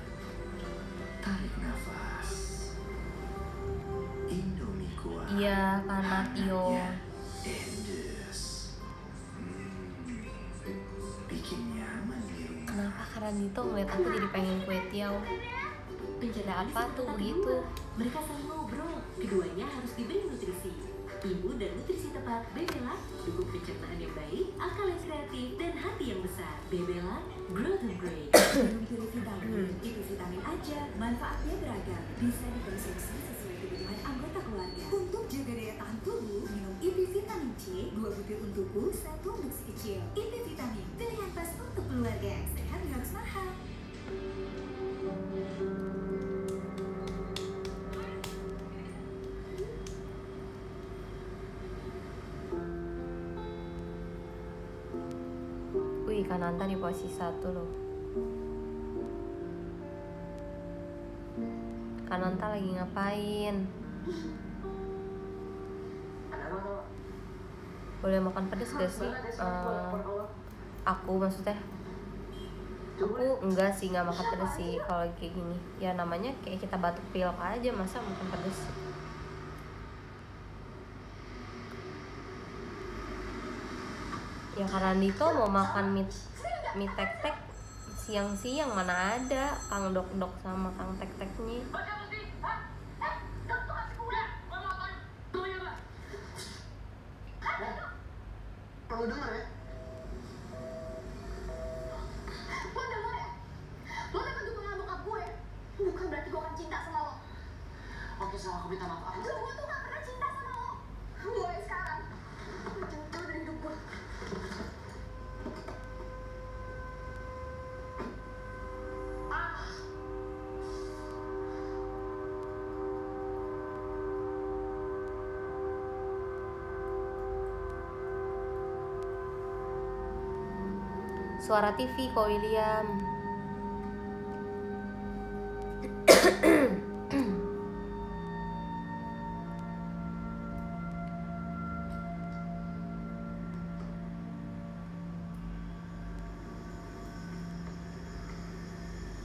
[SPEAKER 4] Tarik nafas. Indomie kuah.
[SPEAKER 2] iya Kanatio
[SPEAKER 4] Endes. Hmm.
[SPEAKER 2] Kenapa karena Dito ngeliat aku jadi pengen kue tiaw
[SPEAKER 8] Pencernaan
[SPEAKER 2] apa tuh begitu?
[SPEAKER 8] Mereka saling ngobrol. Keduanya harus diberi nutrisi. Ibu dan nutrisi tepat Bebela dukung pencernaan yang baik, akal yang kreatif, dan hati yang besar. Bebela, growth and great.
[SPEAKER 14] Pilih vitamin, itu vitamin aja. Manfaatnya beragam. Bisa dikonsumsi sesuai kebutuhan anggota keluarga. Untuk jaga daya tahan tubuh, C, dua butir untukku, satu untuk si kecil. IP Vitamin, pilihan pas untuk keluarga. Sehat harus mahal.
[SPEAKER 2] Wih, Kananta di posisi satu loh. Kananta lagi ngapain? Boleh makan pedes gak sih? Eh, aku maksudnya aku enggak sih nggak makan pedes sih kalau kayak gini. Ya namanya kayak kita batuk pilek aja masa makan pedes ya karena Dito mau makan mie mie tek tek siang-siang mana ada kang dok dok sama kang tek teknya
[SPEAKER 1] Kalau dengar ya,
[SPEAKER 5] Lo denger ya? Lo dapat dukungan bokap gue Bukan berarti gue akan cinta sama lo
[SPEAKER 4] Oke, sama aku minta maaf.
[SPEAKER 2] Suara TV kok William?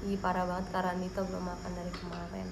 [SPEAKER 2] Ih parah banget karena Dito belum makan dari kemarin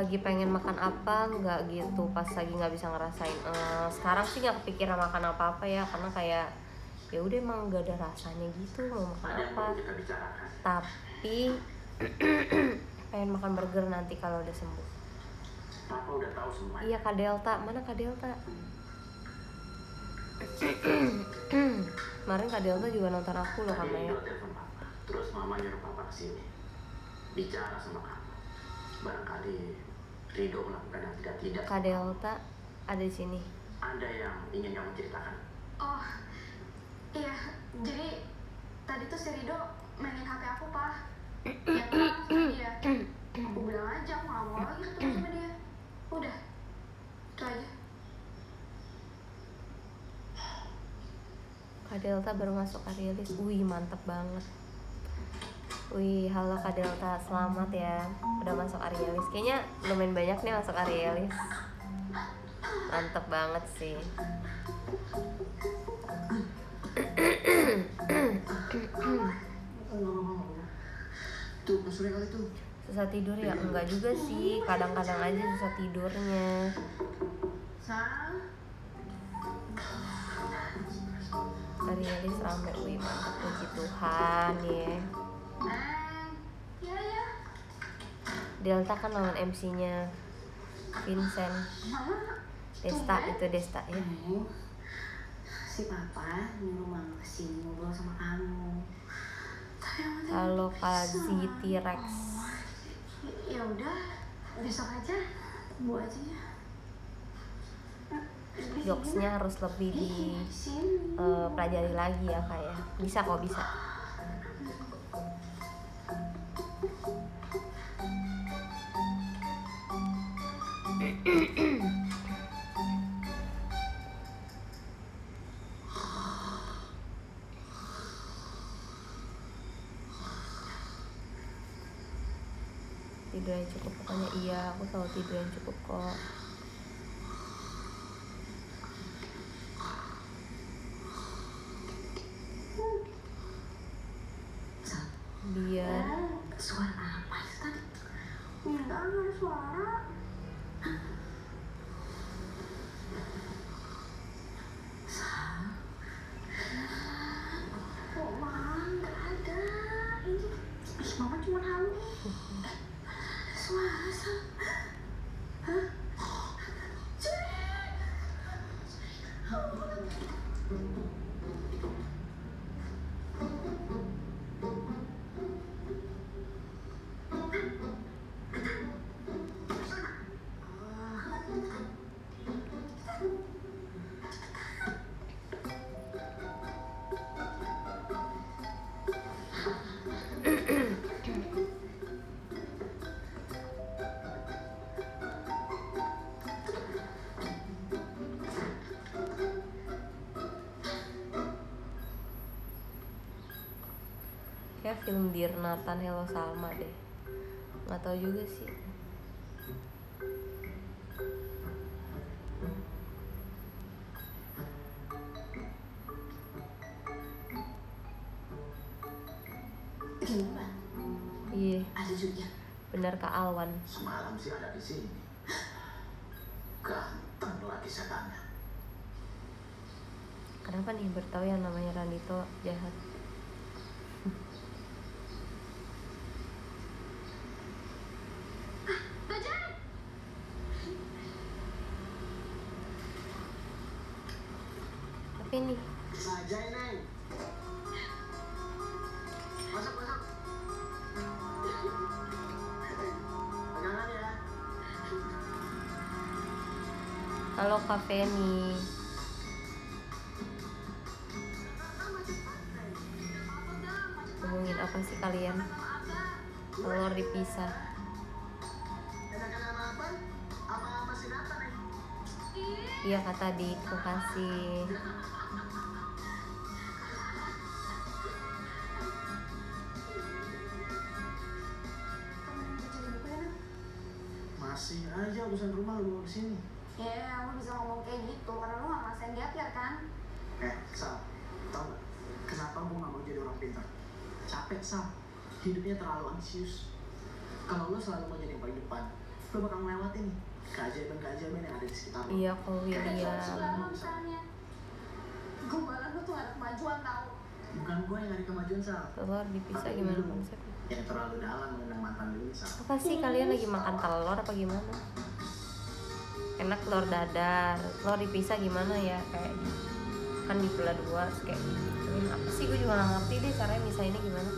[SPEAKER 2] lagi pengen makan apa nggak gitu pas lagi nggak bisa ngerasain Eh, sekarang sih nggak kepikiran makan apa apa ya karena kayak ya udah emang nggak ada rasanya gitu mau makan apa. tapi pengen makan burger nanti kalau udah sembuh.
[SPEAKER 4] Papa udah tahu semuanya.
[SPEAKER 2] iya kak Delta. Mana kak Delta? Kemarin kak Delta juga nonton aku loh
[SPEAKER 4] telepon papa, terus mama nyuruh papa ke sini bicara sama kamu. Barangkali Ridho melakukan yang tidak-tidak.
[SPEAKER 2] kak Delta ada di sini.
[SPEAKER 4] Ada yang ingin kamu ceritakan?
[SPEAKER 5] Oh, iya, jadi tadi tuh si Rido mainin HP aku, Pak. Ya kan, dia Aku bilang aja, aku gak mau lagi ketemu sama dia. Udah, itu aja.
[SPEAKER 2] Kak Delta baru masuk Arielis Wih mantep banget Wih halo Kak Delta. Selamat ya. Udah masuk Arielis. Kayaknya lumayan banyak nih masuk Arielis. Mantep banget sih.
[SPEAKER 4] Tuh, sore kali tuh.
[SPEAKER 2] Susah tidur ya? Enggak juga sih. Kadang-kadang aja susah tidurnya. Arielis rame. Wih mantep puji Tuhan ya Delta kan lawan MC-nya Vincent. Desta itu Desta ya
[SPEAKER 5] Si
[SPEAKER 3] papa nyuruh mama ke sini ngobrol sama kamu.
[SPEAKER 2] Halo
[SPEAKER 3] bisa.
[SPEAKER 2] Kazi T-Rex
[SPEAKER 5] Ya udah, besok aja bu aja ya.
[SPEAKER 2] jokesnya harus lebih di eh, pelajari lagi ya kayak bisa kok bisa tidur yang cukup pokoknya iya aku selalu tidur yang cukup kok. Biar
[SPEAKER 3] suara apa sih tadi
[SPEAKER 5] ada suara.
[SPEAKER 2] Film Dear Nathan Hello Salma deh. Nggak tahu juga sih.
[SPEAKER 3] Gimana
[SPEAKER 2] iya.
[SPEAKER 3] Ada juga.
[SPEAKER 2] Bener Kak Alwan.
[SPEAKER 4] Semalam sih ada di sini. Ganteng lagi setannya.
[SPEAKER 2] kenapa nih bertahu yang namanya Ranito jahat
[SPEAKER 5] Bajai.
[SPEAKER 1] Ya.
[SPEAKER 2] halo Kak Feni. Ngomongin apa sih kalian. Telur dipisah iya kata Dik terima kasih
[SPEAKER 1] Masih aja urusan rumah lu ke sini.
[SPEAKER 5] Ya, lu bisa ngomong kayak gitu karena lu nggak ngerasain gapir kan?
[SPEAKER 1] Eh, Sal, tau gak? Kenapa gue gak mau jadi orang pintar? Capek, Sal. Hidupnya terlalu ansius. Kalau lo selalu mau jadi yang paling depan, lo bakal ngelewatin nih keajaiban-keajaiban yang ada di sekitar lo.
[SPEAKER 2] iya William
[SPEAKER 5] Selalu misalnya. Gue malah lu tuh ada kemajuan tau.
[SPEAKER 1] Bukan gue yang ada kemajuan, Sal.
[SPEAKER 2] telur dipisah
[SPEAKER 1] Tapi
[SPEAKER 2] gimana
[SPEAKER 1] lu
[SPEAKER 2] konsepnya
[SPEAKER 1] Yang terlalu dalam mengenang mantan dulu, Sal.
[SPEAKER 2] apa sih kalian lagi makan telur apa gimana enak telur dadar telur dipisah gimana ya kayak kan dibelah dua kayak ini apa sih gue juga gak ngerti deh caranya misahinnya gimana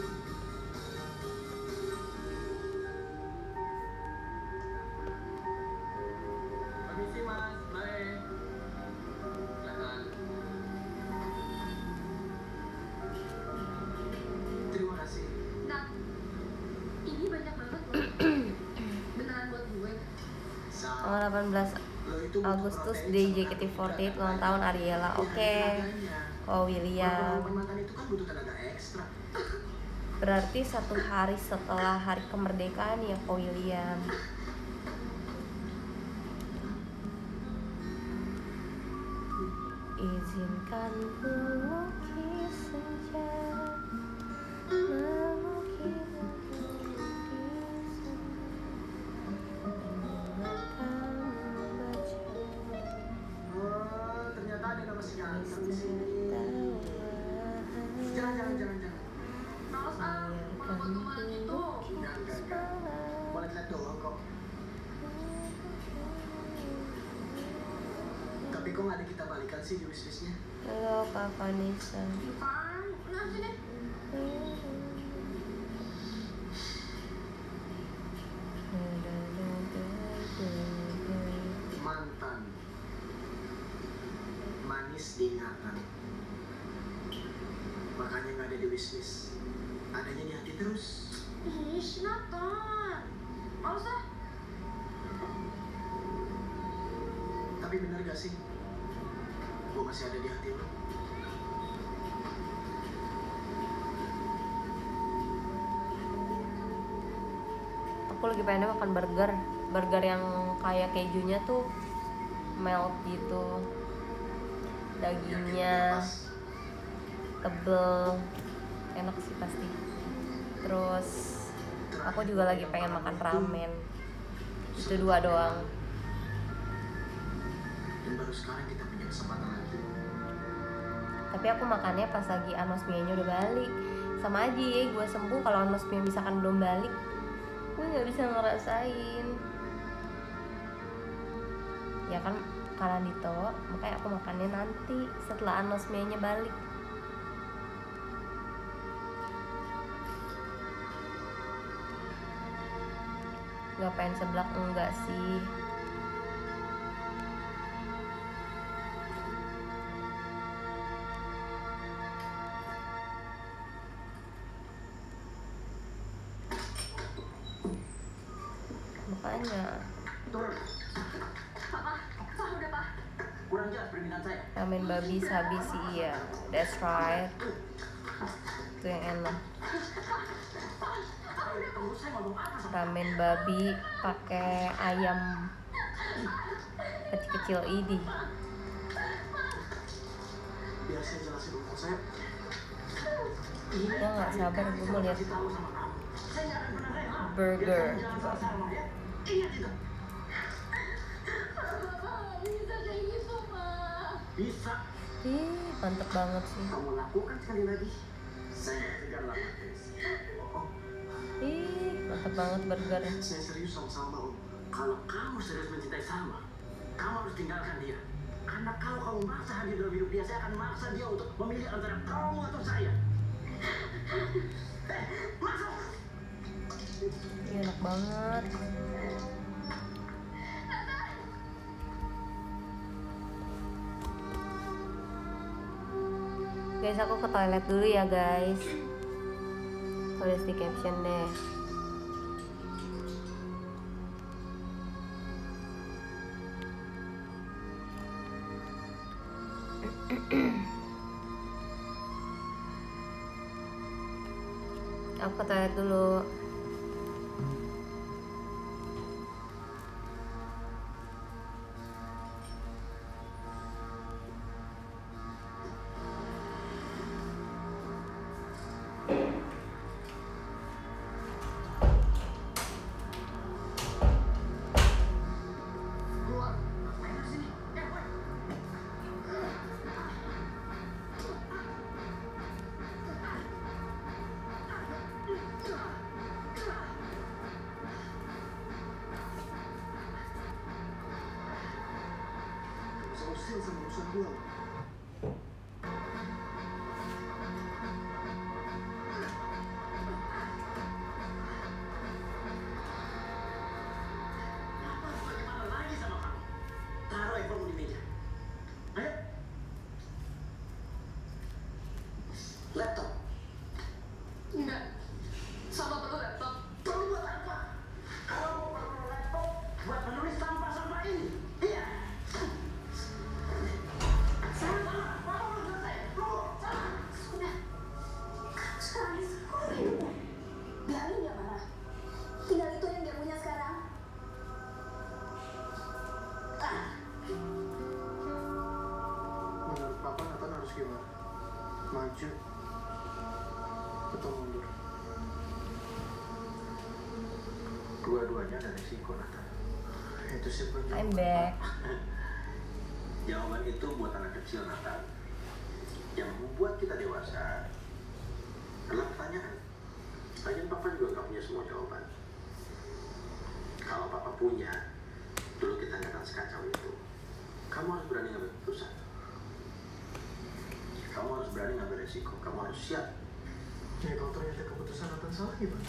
[SPEAKER 2] Agustus di
[SPEAKER 1] sama
[SPEAKER 2] JKT48
[SPEAKER 1] karbohidrat
[SPEAKER 2] ulang tahun Ariela oke
[SPEAKER 1] Tenaganya.
[SPEAKER 2] oh William berarti satu hari setelah hari kemerdekaan ya Ko William izinkan ku lukis
[SPEAKER 1] Jangan, jangan, jangan, jangan.
[SPEAKER 5] Males ah, kalau buat gue malah.
[SPEAKER 1] Enggak, enggak, enggak. Boleh lihat doang kok. Tapi kok nggak ada kita balikan sih wishlistnya?
[SPEAKER 2] halo kak Vanessa
[SPEAKER 1] masih ada di hati lo.
[SPEAKER 2] aku lagi pengen makan burger. Burger yang kayak kejunya tuh melt gitu. Dagingnya tebel. Enak sih pasti. Terus aku juga lagi pengen makan ramen. Itu dua doang.
[SPEAKER 1] Dan baru sekarang kita kesempatan lagi.
[SPEAKER 2] tapi aku makannya pas lagi anosmianya udah balik. Sama aja ya gue sembuh kalau anosmia misalkan belum balik. Gue nggak bisa ngerasain. Ya kan karena dito makanya aku makannya nanti setelah anosmianya balik. Nggak pengen seblak? Enggak sih
[SPEAKER 4] saya.
[SPEAKER 2] ramen babi sabi sih iya. That's right. Itu yang enak. Ramen babi pakai ayam kecil-kecil ini gue nggak sabar gue mau lihat burger coba
[SPEAKER 5] Bisa kayak gitu, Pak.
[SPEAKER 4] Bisa.
[SPEAKER 2] ih mantep banget sih
[SPEAKER 4] Kamu lakukan sekali lagi. Saya segan lah. Oh,
[SPEAKER 2] ih mantep banget burger
[SPEAKER 1] Saya serius sama Salma om.
[SPEAKER 4] kalau kamu serius mencintai Salma, kamu harus tinggalkan dia. Karena kalau kamu maksa hadir dalam hidup dia, saya akan maksa dia untuk memilih antara kamu atau saya. Eh, masuk!
[SPEAKER 2] Enak banget guys aku ke toilet dulu ya guys. Tulis di caption deh. Aku ke toilet dulu
[SPEAKER 4] ada risiko, Nathan.
[SPEAKER 1] Itu sih pun
[SPEAKER 2] I'm back
[SPEAKER 4] Jawaban itu buat anak kecil, Nathan. Yang membuat kita dewasa adalah pertanyaan. Lagian Papa juga nggak punya semua jawaban. Kalau Papa punya, dulu kita nggak akan sekacau itu. Kamu harus berani ngambil keputusan. berani ngambil resiko. Kamu harus siap.
[SPEAKER 1] Ya kalau ternyata keputusan Nathan salah gimana?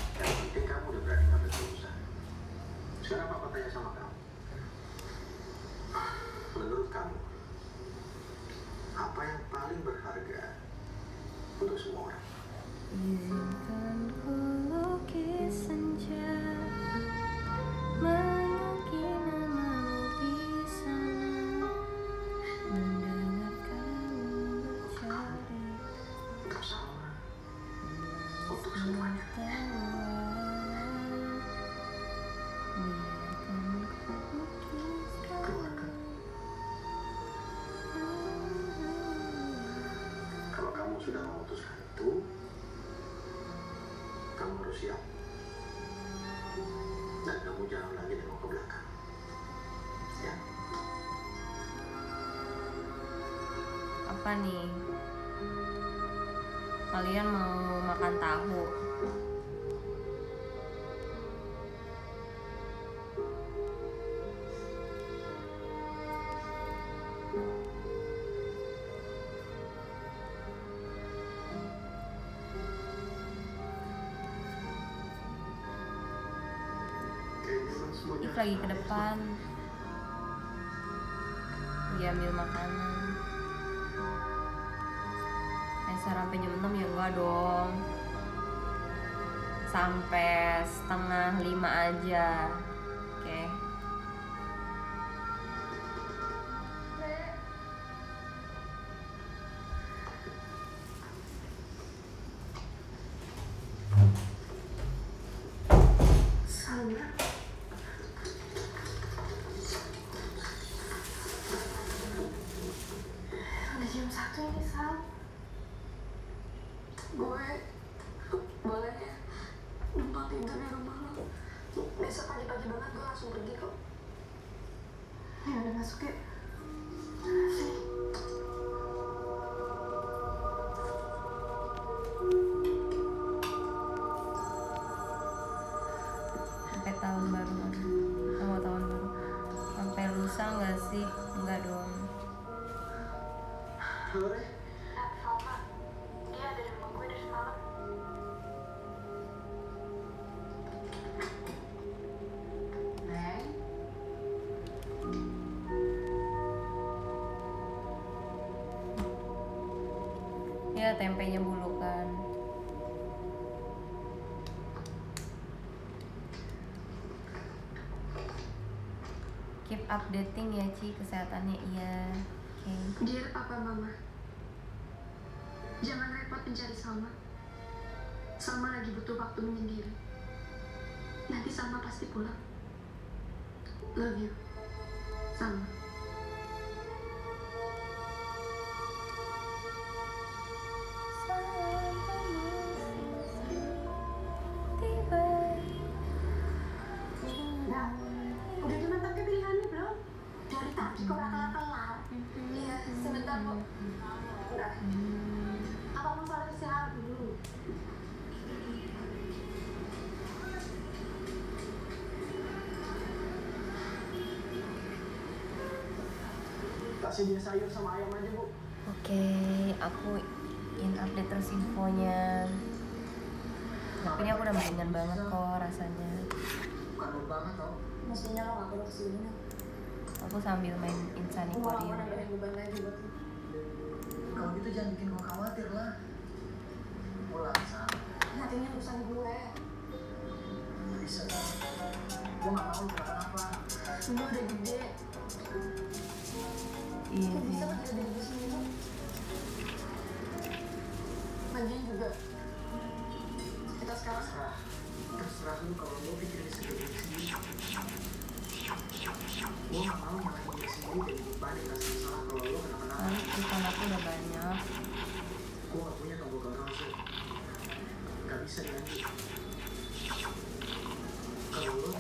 [SPEAKER 4] Apa
[SPEAKER 2] nih? Kalian mau makan tahu? lagi ke depan Sampai setengah lima aja tempenya bulukan Keep updating ya Ci kesehatannya iya Oke
[SPEAKER 5] Dear Papa Mama, jangan repot mencari Salma. Salma lagi butuh waktu menyendiri. Nanti Salma pasti pulang. Love you, Salma.
[SPEAKER 1] Kasih dia sayur sama ayam aja, Bu.
[SPEAKER 2] Oke, aku in update terus infonya. Tapi ini aku udah mendingan banget kok rasanya.
[SPEAKER 1] Bukan lu banget tau.
[SPEAKER 5] Mestinya lo gak perlu ke sini.
[SPEAKER 2] Aku sambil main Insani
[SPEAKER 5] Gue
[SPEAKER 2] Korea.
[SPEAKER 1] Kalau gitu jangan bikin gua khawatir lah. Pulang.
[SPEAKER 5] Nanti ini urusan gue.
[SPEAKER 1] Nggak. Gua nggak mau lu kenapa-napa.
[SPEAKER 5] Gue udah gede.
[SPEAKER 2] Iya
[SPEAKER 5] Gak bisa
[SPEAKER 2] sih.
[SPEAKER 5] kan ada diri sendiri. Lagian juga. Kita sekarang
[SPEAKER 1] Terserah. Terserah lu kalau lu pikirin sendiri sendiri. Gua nggak mau nyalahin diri sendiri dan bebanin rasa bersalah kalau lu kenapa-napa.
[SPEAKER 2] Kan ikan aku udah banyak.
[SPEAKER 1] Gua nggak punya tombol gagal Gak bisa dilanjut. Kalau lu,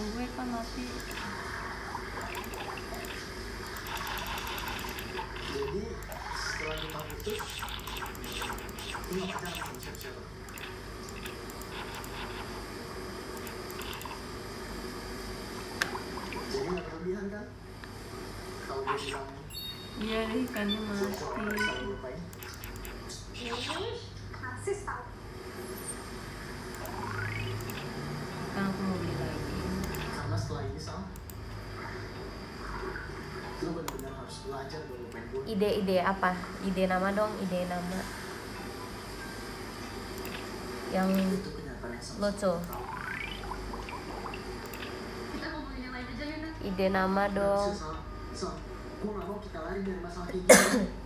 [SPEAKER 2] ikan gue kan mati
[SPEAKER 1] Jadi setelah kita putus, lu gak pacaran sama siapa-siapa. Jadi gak kelebihan kan? Kalau dia bilang
[SPEAKER 2] iya deh ikannya
[SPEAKER 1] "Gua
[SPEAKER 2] mati
[SPEAKER 1] saling lupain,
[SPEAKER 5] Ih, narsis tau.
[SPEAKER 2] kan aku mau beli lagi
[SPEAKER 1] karena setelah ini Sal, lu benar-benar harus belajar buat lupain gue.
[SPEAKER 2] ide-ide apa? Ide nama dong ide nama. Yang lucu. Ide nama dong.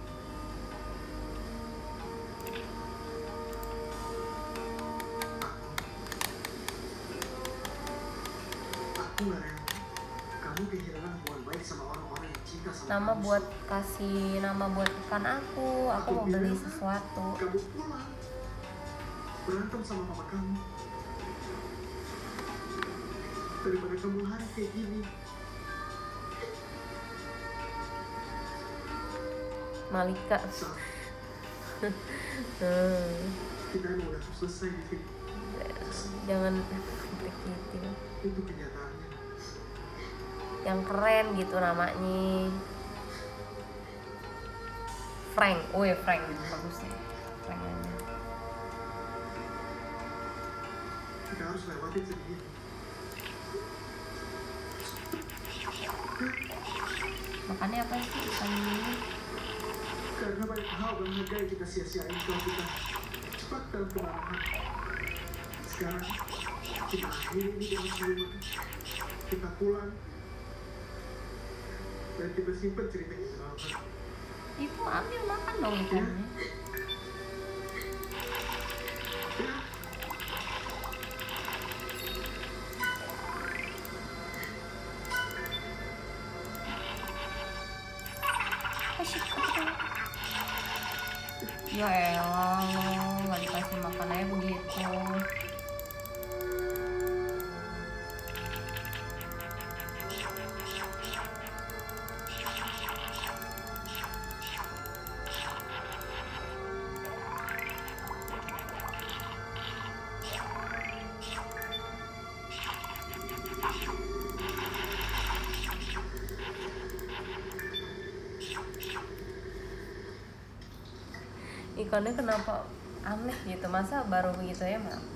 [SPEAKER 2] kasih nama buat ikan aku aku mau beli sesuatu
[SPEAKER 1] Kamu pulang berantem sama mama kamu daripada kamu hari kayak gini.
[SPEAKER 2] Malika hmm.
[SPEAKER 1] kita udah selesai sini.
[SPEAKER 2] jangan gitu
[SPEAKER 1] Itu kenyataannya.
[SPEAKER 2] yang keren gitu namanya Frank, oh ya Frank bagus ya Frank aja.
[SPEAKER 1] Kita harus lewatin sedih ini.
[SPEAKER 2] makannya apa sih ikan ini
[SPEAKER 1] Karena banyak hal berharga yang kita sia-siain kalau kita cepat dalam kemarahan. Sekarang kita akhiri ini dengan senyuman. Kita pulang dan kita simpan cerita ini dalam hati.
[SPEAKER 2] Itu ambil makan dong ikannya Ikannya kenapa aneh gitu. Masa baru begitu ya mati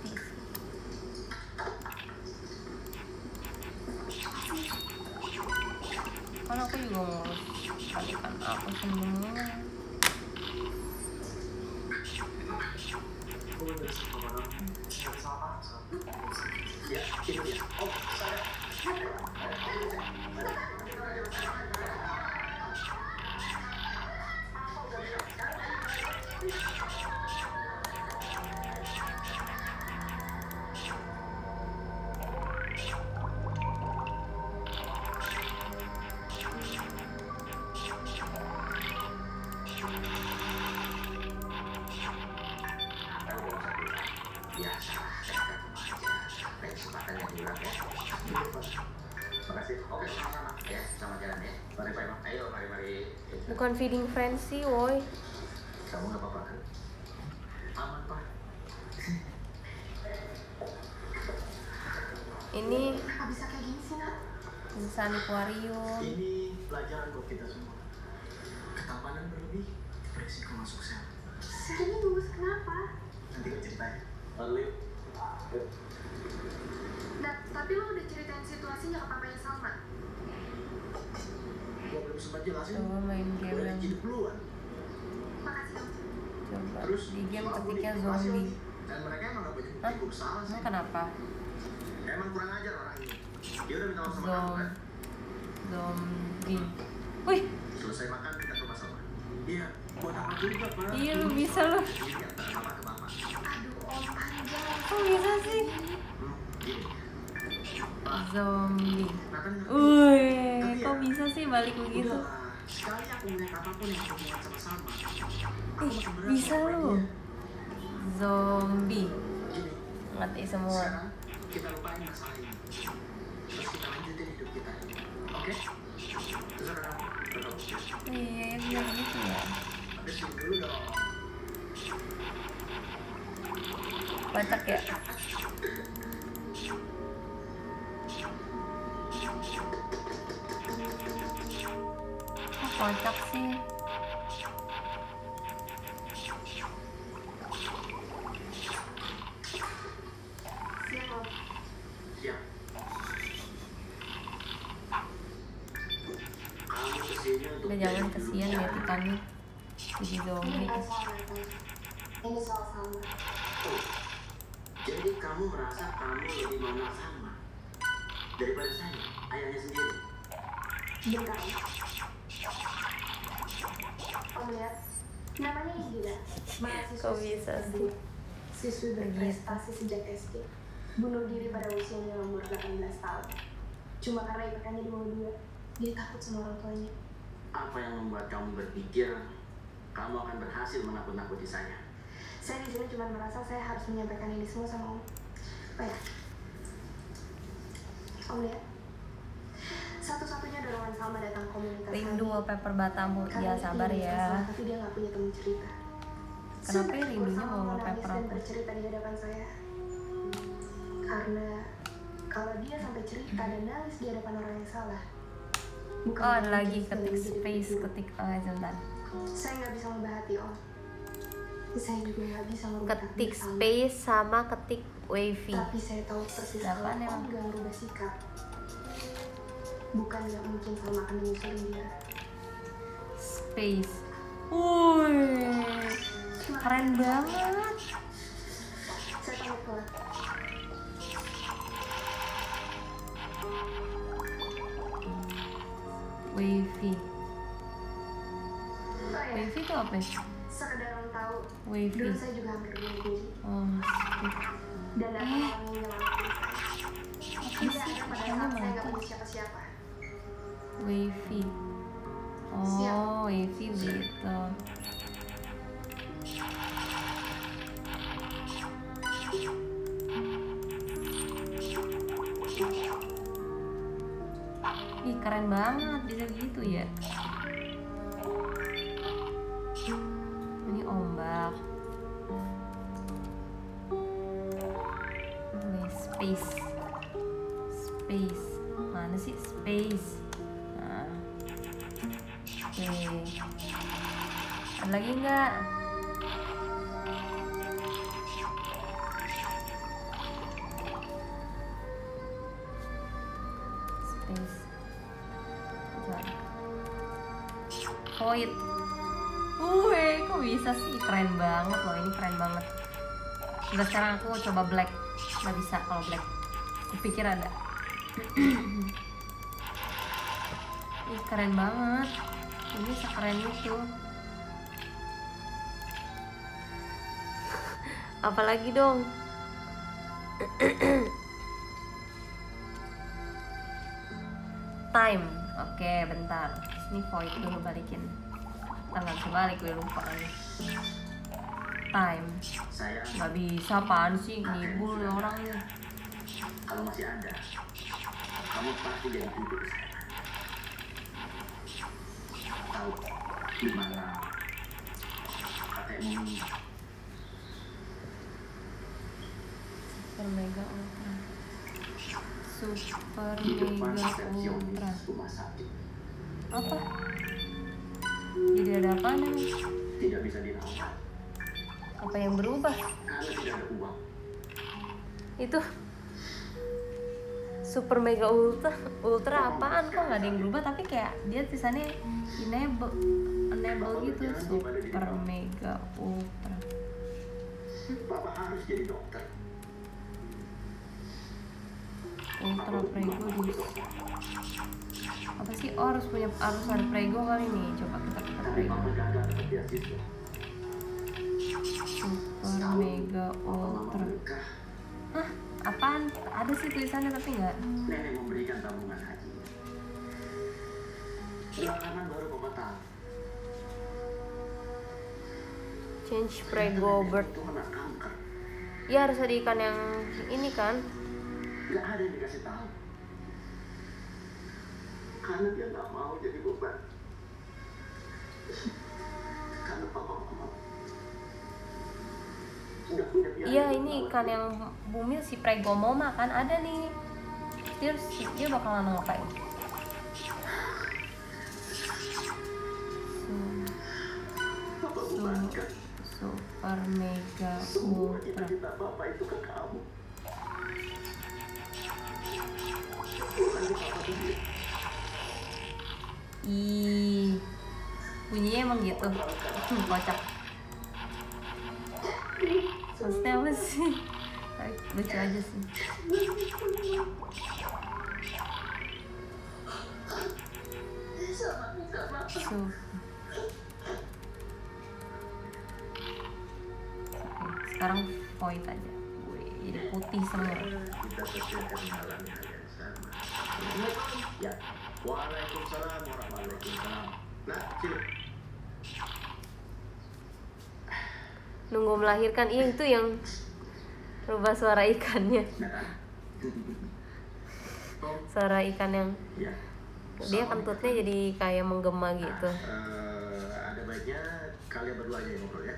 [SPEAKER 2] bukan feeding frenzy woi
[SPEAKER 4] Kamu nggak apa-apa kan? Aman, Pak.
[SPEAKER 2] ini
[SPEAKER 5] Kenapa bisa kayak gini sih, Nak?
[SPEAKER 2] insan akuarium
[SPEAKER 1] Ini pelajaran buat kita semua. Ketampanan berlebih, beresiko masuk sel.
[SPEAKER 5] Serius, kenapa?
[SPEAKER 1] Nanti gue ceritain. Lalu yuk. Yuk.
[SPEAKER 5] Da, tapi lo udah ceritain situasinya ke papanya Salma?
[SPEAKER 1] Gue belum sempat
[SPEAKER 2] game
[SPEAKER 1] Gue
[SPEAKER 2] yang coba
[SPEAKER 1] Terus
[SPEAKER 2] di game ketika zombie.
[SPEAKER 1] Dan mereka emang gak banyak
[SPEAKER 2] Hah?
[SPEAKER 1] bukti bersalah sih.
[SPEAKER 2] emang kenapa
[SPEAKER 1] Emang kurang ajar orang ini. Dia udah minta maaf sama kamu kan?
[SPEAKER 2] zombie wih
[SPEAKER 1] Selesai makan kita ke rumah sama. Iya, buat apa juga, Pak?
[SPEAKER 2] iya lu bisa lu
[SPEAKER 1] Ini antara bapak ke bapak.
[SPEAKER 5] Aduh, Om panjang.
[SPEAKER 2] kok bisa sih
[SPEAKER 1] Hmm, gini.
[SPEAKER 2] zombie. Wih, kok
[SPEAKER 1] ya,
[SPEAKER 2] bisa sih balik begitu? Bisa lu. zombie ngerti semua
[SPEAKER 1] kita lupain masalah
[SPEAKER 2] iya ya gitu ya
[SPEAKER 1] dong.
[SPEAKER 2] kocak ya kocak sih udah jangan kesian ya Titanic jadi zombie
[SPEAKER 4] jadi kamu merasa kamu lebih mengenal sama daripada saya, ayahnya sendiri.
[SPEAKER 5] Bentar. Lihat. Namanya Indira. Mahasiswa
[SPEAKER 2] Kok bisa sih?
[SPEAKER 5] Siswi berprestasi sejak SD. Bunuh diri pada usianya umur 18 tahun. Cuma karena IPK-nya di bawah dua. Dia takut sama orang tuanya.
[SPEAKER 4] Apa yang membuat kamu berpikir kamu akan berhasil menakut-nakuti saya?
[SPEAKER 5] Saya di sini cuma merasa saya harus menyampaikan ini semua sama Om. Oh ya. Om lihat. Satu-satunya dorongan Salma datang komunitas
[SPEAKER 2] rindu wallpaper batamu
[SPEAKER 5] Karena
[SPEAKER 2] ya sabar ya
[SPEAKER 5] Tapi dia nggak punya teman cerita.
[SPEAKER 2] kenapa ya rindunya mau wallpaper
[SPEAKER 5] dan
[SPEAKER 2] aku
[SPEAKER 5] bercerita di hadapan saya. Karena kalau dia sampai cerita dan nangis di hadapan orang yang salah, bukan
[SPEAKER 2] oh lagi ketik space ketik oh sebentar
[SPEAKER 5] Saya nggak bisa mengubah hati Om. Saya juga nggak bisa
[SPEAKER 2] ketik space sama ketik wavy
[SPEAKER 5] Tapi saya tahu persis kalau Om
[SPEAKER 2] emang?
[SPEAKER 5] gak merubah sikap. Bukan gak mungkin Salma akan menyusulin dia.
[SPEAKER 2] space Wih, keren banget. Wavy.
[SPEAKER 5] Oh ya,
[SPEAKER 2] Wavy itu apa sih?
[SPEAKER 5] sekedar Om tahu,
[SPEAKER 2] Wavy.
[SPEAKER 5] dulu saya juga hampir diri.
[SPEAKER 2] Oh,
[SPEAKER 5] Dan ada orang yang. Dia ada pada saat saya gak punya siapa-siapa.
[SPEAKER 2] Wavy. Oh, wavy gitu. Ih, keren banget bisa gitu ya. Ini ombak. Ini space. Space. Mana sih space? Oke. Ada lagi nggak? Space. Void. Wih, kok bisa sih? Keren banget loh, ini keren banget. Udah sekarang aku coba black. Nggak bisa kalau black. Kupikir ada. Ih, keren banget. Ini sekeren itu. Apalagi dong? Time. Oke, bentar. Ini void dulu balikin. Ntar nggak bisa balik, gue lupa lagi. Time.
[SPEAKER 4] Saya
[SPEAKER 2] Nggak bisa, apaan sih? Ngibul nih orangnya.
[SPEAKER 4] kalau masih ada, kamu pasti jadi saya. Tahu di mana kakekmu
[SPEAKER 2] Super Mega Ultra. Super Mega Ultra. Apa? Jadi ada apa nih?
[SPEAKER 4] Tidak bisa dirawat
[SPEAKER 2] Apa yang berubah?
[SPEAKER 4] karena tidak ada uang.
[SPEAKER 2] Itu Super Mega Ultra Ultra apaan? Kok nggak ada yang berubah? Tapi kayak dia tulisannya enable enable gitu Super Mega Ultra. Ultra Prego di apa sih? Oh harus punya harus ada Prego kali nih. Coba kita
[SPEAKER 4] Tapi
[SPEAKER 2] Prego. Super Mega Ultra ada sih tulisannya tapi nggak
[SPEAKER 4] nenek memberikan tabungan haji. Belakangan baru Bapak tahu.
[SPEAKER 2] change prego bird
[SPEAKER 4] Itu kena kanker.
[SPEAKER 2] ya harus ada ikan yang ini kan
[SPEAKER 4] Gak ada yang dikasih tahu. Karena dia nggak mau jadi beban. Karena papa
[SPEAKER 2] iya ini ikan yang bumil si prego mau makan ada nih. Terus dia bakalan ngapain super mega ultra. Ih bunyinya emang gitu. Hmm, kocak maksudnya apa sih Ay, lucu aja sih
[SPEAKER 9] Sama minta maaf.
[SPEAKER 2] so sekarang void aja Wih, jadi putih semua
[SPEAKER 4] Kita sesuai mengalami hal yang sama. Ya. Waalaikumsalam warahmatullahi wabarakatuh. Nah, sini.
[SPEAKER 2] Nunggu melahirkan iya itu yang rubah suara ikannya suara ikan yang
[SPEAKER 4] Ya.
[SPEAKER 2] dia kentutnya jadi kayak menggema gitu
[SPEAKER 4] Eh, ada baiknya kalian berdua aja yang ngobrol ya.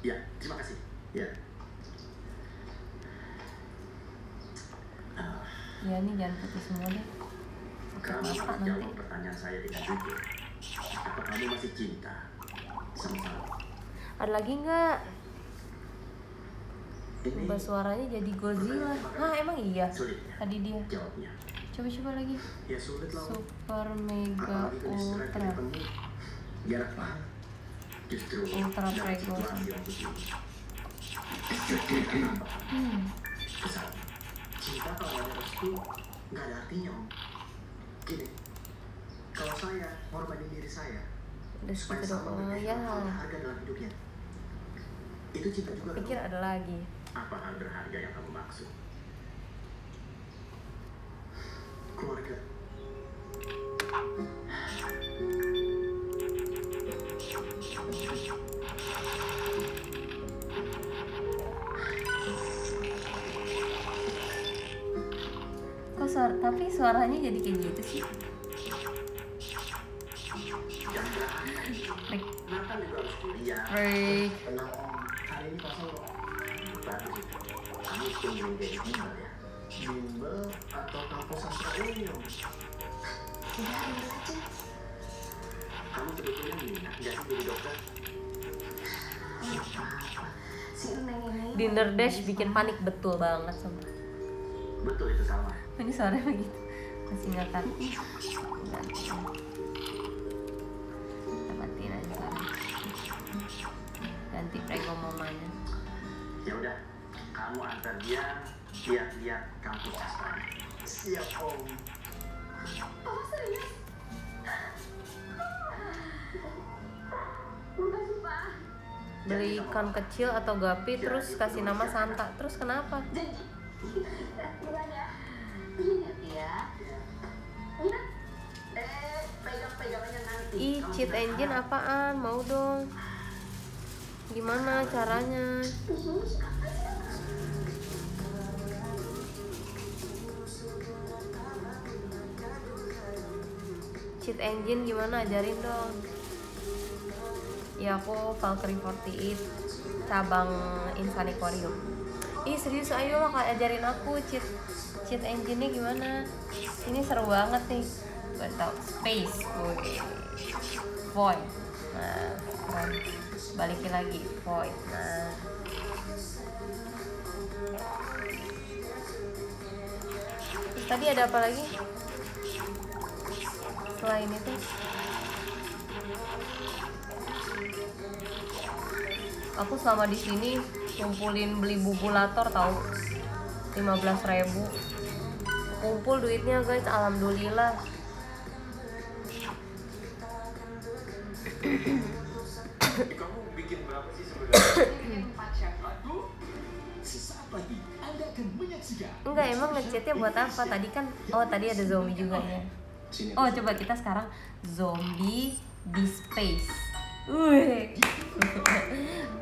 [SPEAKER 4] Ya, terima kasih. Ya.
[SPEAKER 2] ya nih jangan putih semua deh
[SPEAKER 4] Kamu jawab pertanyaan saya dengan jujur. Apa kamu masih cinta sama saya?
[SPEAKER 2] Ada lagi nggak? Rubah suaranya jadi Godzilla. Ah emang iya?
[SPEAKER 4] Ya
[SPEAKER 2] tadi dia.
[SPEAKER 4] Jawabnya.
[SPEAKER 2] coba coba lagi.
[SPEAKER 4] Ya sulit
[SPEAKER 2] super mega ultra. Ultra Prego. hmm.
[SPEAKER 4] Cinta kalau ada restu nggak ada artinya om. Gini, kalau saya ngorbanin diri saya
[SPEAKER 2] udah segitu doang ya.
[SPEAKER 4] harga dalam hidupnya. Itu cinta juga
[SPEAKER 2] pikir ada lagi.
[SPEAKER 4] Apa hal berharga yang kamu maksud? Keluarga.
[SPEAKER 2] kok suara tapi suaranya jadi kayak gitu sih?
[SPEAKER 4] Berharga. Bimbel ya? Atau kampus sastra
[SPEAKER 9] ambil aja.
[SPEAKER 4] Kamu sebetulnya minat nggak sih jadi dokter?
[SPEAKER 2] Dinner dash bikin panik betul banget sama
[SPEAKER 4] Betul itu sama.
[SPEAKER 2] ini suaranya begitu masih nggak kan kita matiin aja ganti prego mamanya
[SPEAKER 4] Ya udah, kamu antar dia lihat-lihat kampus sastra. Siap om.
[SPEAKER 9] Serius?
[SPEAKER 2] Beli ikan kecil atau gapi terus kasih nama Santa terus kenapa
[SPEAKER 9] Janji. Bukan ya? Ingat ya. Ingat. Eh, pegang-pegangannya nanti.
[SPEAKER 2] ih cheat engine apaan mau dong gimana caranya? Cheat engine gimana? Ajarin dong. Ya aku Valkyrie 48 cabang Insan ih serius ayo Kak, ajarin aku cheat cheat engine nya gimana? Ini seru banget nih. Gak tau space Wih. void. Nah. Balikin lagi. Void. Nah tadi ada apa lagi? Selain itu. Aku selama di sini ngumpulin beli bubulator tahu 15.000 ribu. Kumpul duitnya guys. Alhamdulillah
[SPEAKER 10] Anda akan menyaksikan
[SPEAKER 2] enggak emang ngechatnya buat apa? Tadi kan oh tadi ada zombie juga ya. Oh coba kita sekarang zombie di space.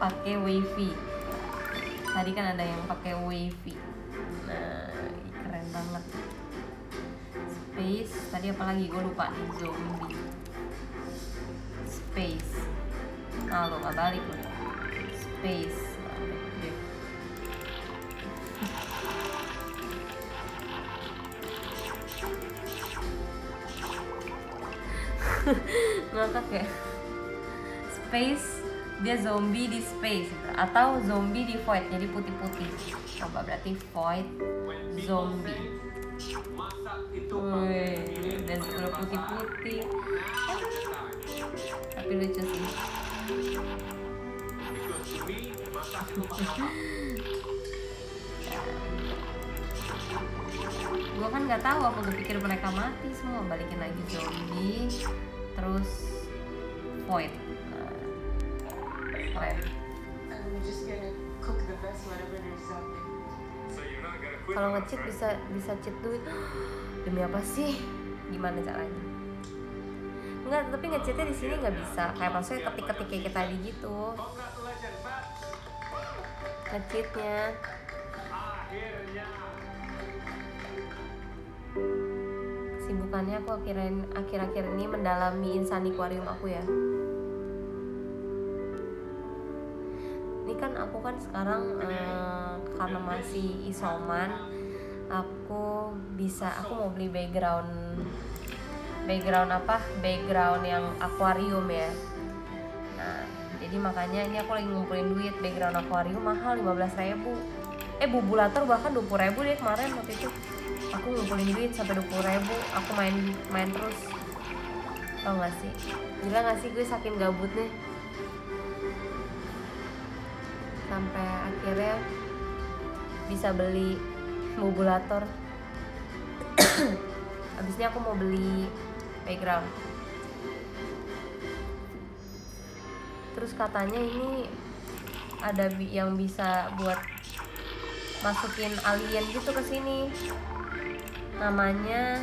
[SPEAKER 2] Pakai wifi tadi kan ada yang pakai wifi nah keren banget. Space. Tadi apa lagi? Gue lupa nih zombie. Space. Ah lo gak balik. Lo space ngakak ya. Space dia zombie di space. Atau zombie di void jadi putih-putih. Coba berarti void zombie. Wih, dan udah putih-putih. Tapi lucu sih gue kan nggak tahu aku pikir mereka mati semua balikin lagi zombie terus void keren
[SPEAKER 14] I'm just gonna cook the best whatever there's out there.
[SPEAKER 2] kalau nge-cheat bisa bisa cheat duit. Demi apa sih? Gimana caranya? Enggak, tapi nge-cheatnya di sini nggak bisa. Kayak maksudnya ketik-ketik kayak kita tadi gitu. Nge-cheatnya kesibukannya aku akhir akhir-akhir ini mendalami insaniquarium aku ya. Ini kan aku kan sekarang eh, karena masih isoman aku bisa aku mau beli background background apa? Background yang akuarium ya. Nah jadi makanya ini aku lagi ngumpulin duit background akuarium mahal 15.000 ribu. Eh bubulator bahkan 20.000 ribu deh kemarin waktu itu aku ngumpulin duit sampai 20.000 ribu aku main main terus. Tau gak sih? Gila gak sih gue saking gabutnya? Sampai akhirnya bisa beli bubulator habisnya aku mau beli background terus katanya ini ada yang bisa buat masukin alien gitu ke sini namanya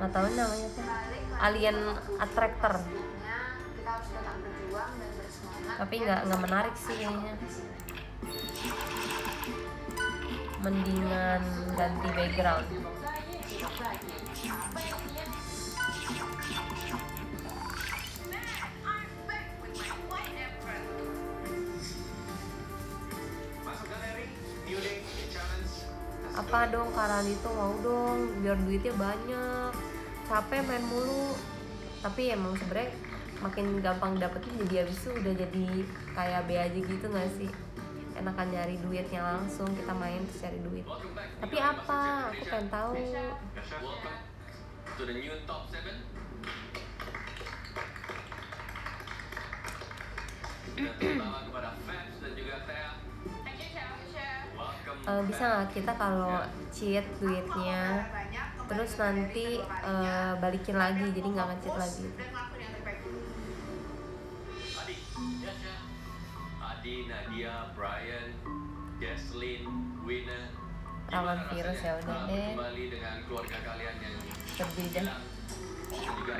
[SPEAKER 2] nggak tahu namanya apa. Alien attractor. Tapi nggak nggak menarik sih kayaknya. Mendingan ganti background apa dong? Karalito mau dong biar duitnya banyak. Capek main mulu. Tapi emang sebenernya makin gampang dapetin jadi abis itu udah jadi kayak B aja gitu gak sih? Enakan nyari duitnya langsung kita main terus cari duit. Tapi apa? Aku pengen tahu.
[SPEAKER 10] Welcome to the new top 7. Kita kepada Fabs dan juga Thea.
[SPEAKER 2] Eh, bisa nggak kita kalau cheat duitnya terus nanti eh, balikin lagi jadi nggak nge-cheat lagi?
[SPEAKER 10] Adi, Nadia, Brian, Jesslyn, Wina.
[SPEAKER 2] rawan virus ya udah
[SPEAKER 10] Uh,
[SPEAKER 2] deh.
[SPEAKER 10] Kembali dengan keluarga kalian yang juga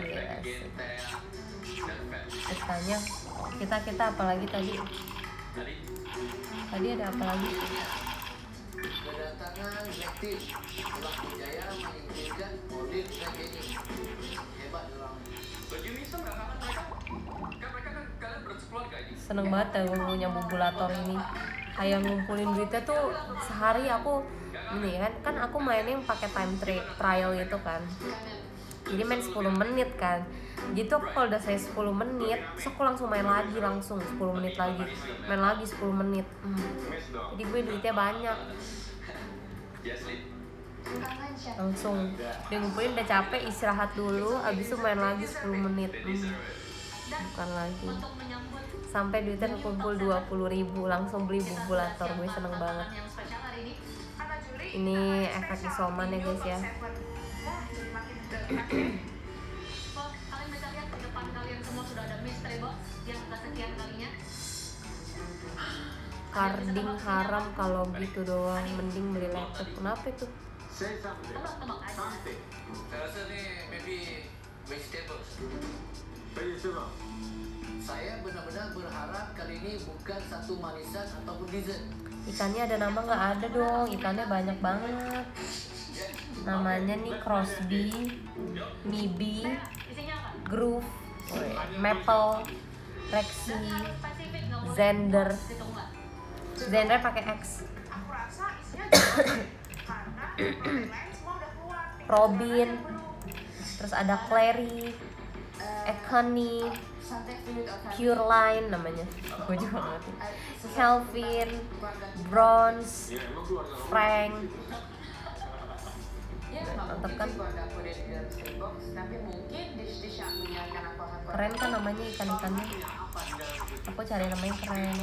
[SPEAKER 2] terus tanya kita kita apa lagi tadi?
[SPEAKER 10] Adi,
[SPEAKER 2] tadi ada apa lagi
[SPEAKER 15] Kedatangan Blackteam telah berjaya menyingkirkan Odin dan Jenny. Hebat orang.
[SPEAKER 10] nggak kangen mereka? Kan mereka kan kalian bersekeluarga ini.
[SPEAKER 2] seneng banget ya gue punya bubulator ini kayak ngumpulin duitnya tuh sehari aku ini kan kan aku mainnya yang pakai time tri- trial gitu kan jadi main 10 menit kan. Gitu aku kalau udah saya 10 menit terus aku langsung main lagi langsung 10 menit lagi. Main lagi 10 menit. Hmm. jadi gue duitnya banyak. Langsung. Dia ngumpulin udah capek istirahat dulu abis itu main lagi 10 menit. Hmm. bukan lagi. Sampai duitnya kekumpul 20.000 ribu langsung beli bubulator. Gue seneng banget.
[SPEAKER 16] Ini
[SPEAKER 2] efek isoman ya guys ya
[SPEAKER 17] kalian bisa lihat di depan kalian semua sudah ada mystery box yang kesekian kalinya?
[SPEAKER 2] karding haram kalau gitu doang mending beli laptop kenapa itu
[SPEAKER 18] Say something. Something.
[SPEAKER 15] Saya rasa ni maybe vegetables.
[SPEAKER 18] Vegetable.
[SPEAKER 4] Saya benar-benar berharap kali ini bukan satu manisan ataupun dessert.
[SPEAKER 2] ikannya ada nama nggak ada dong ikannya banyak banget namanya nih Crosby, Mibi, Groove, Maple, Rexy, Zender, Zender pakai X, Robin, terus ada Clary, Ekani, Pure Line namanya, gue juga ngerti. Kelvin, Bronze, Frank,
[SPEAKER 17] aku akan
[SPEAKER 2] Keren kan namanya ikan-ikannya? Aku cari namanya keren.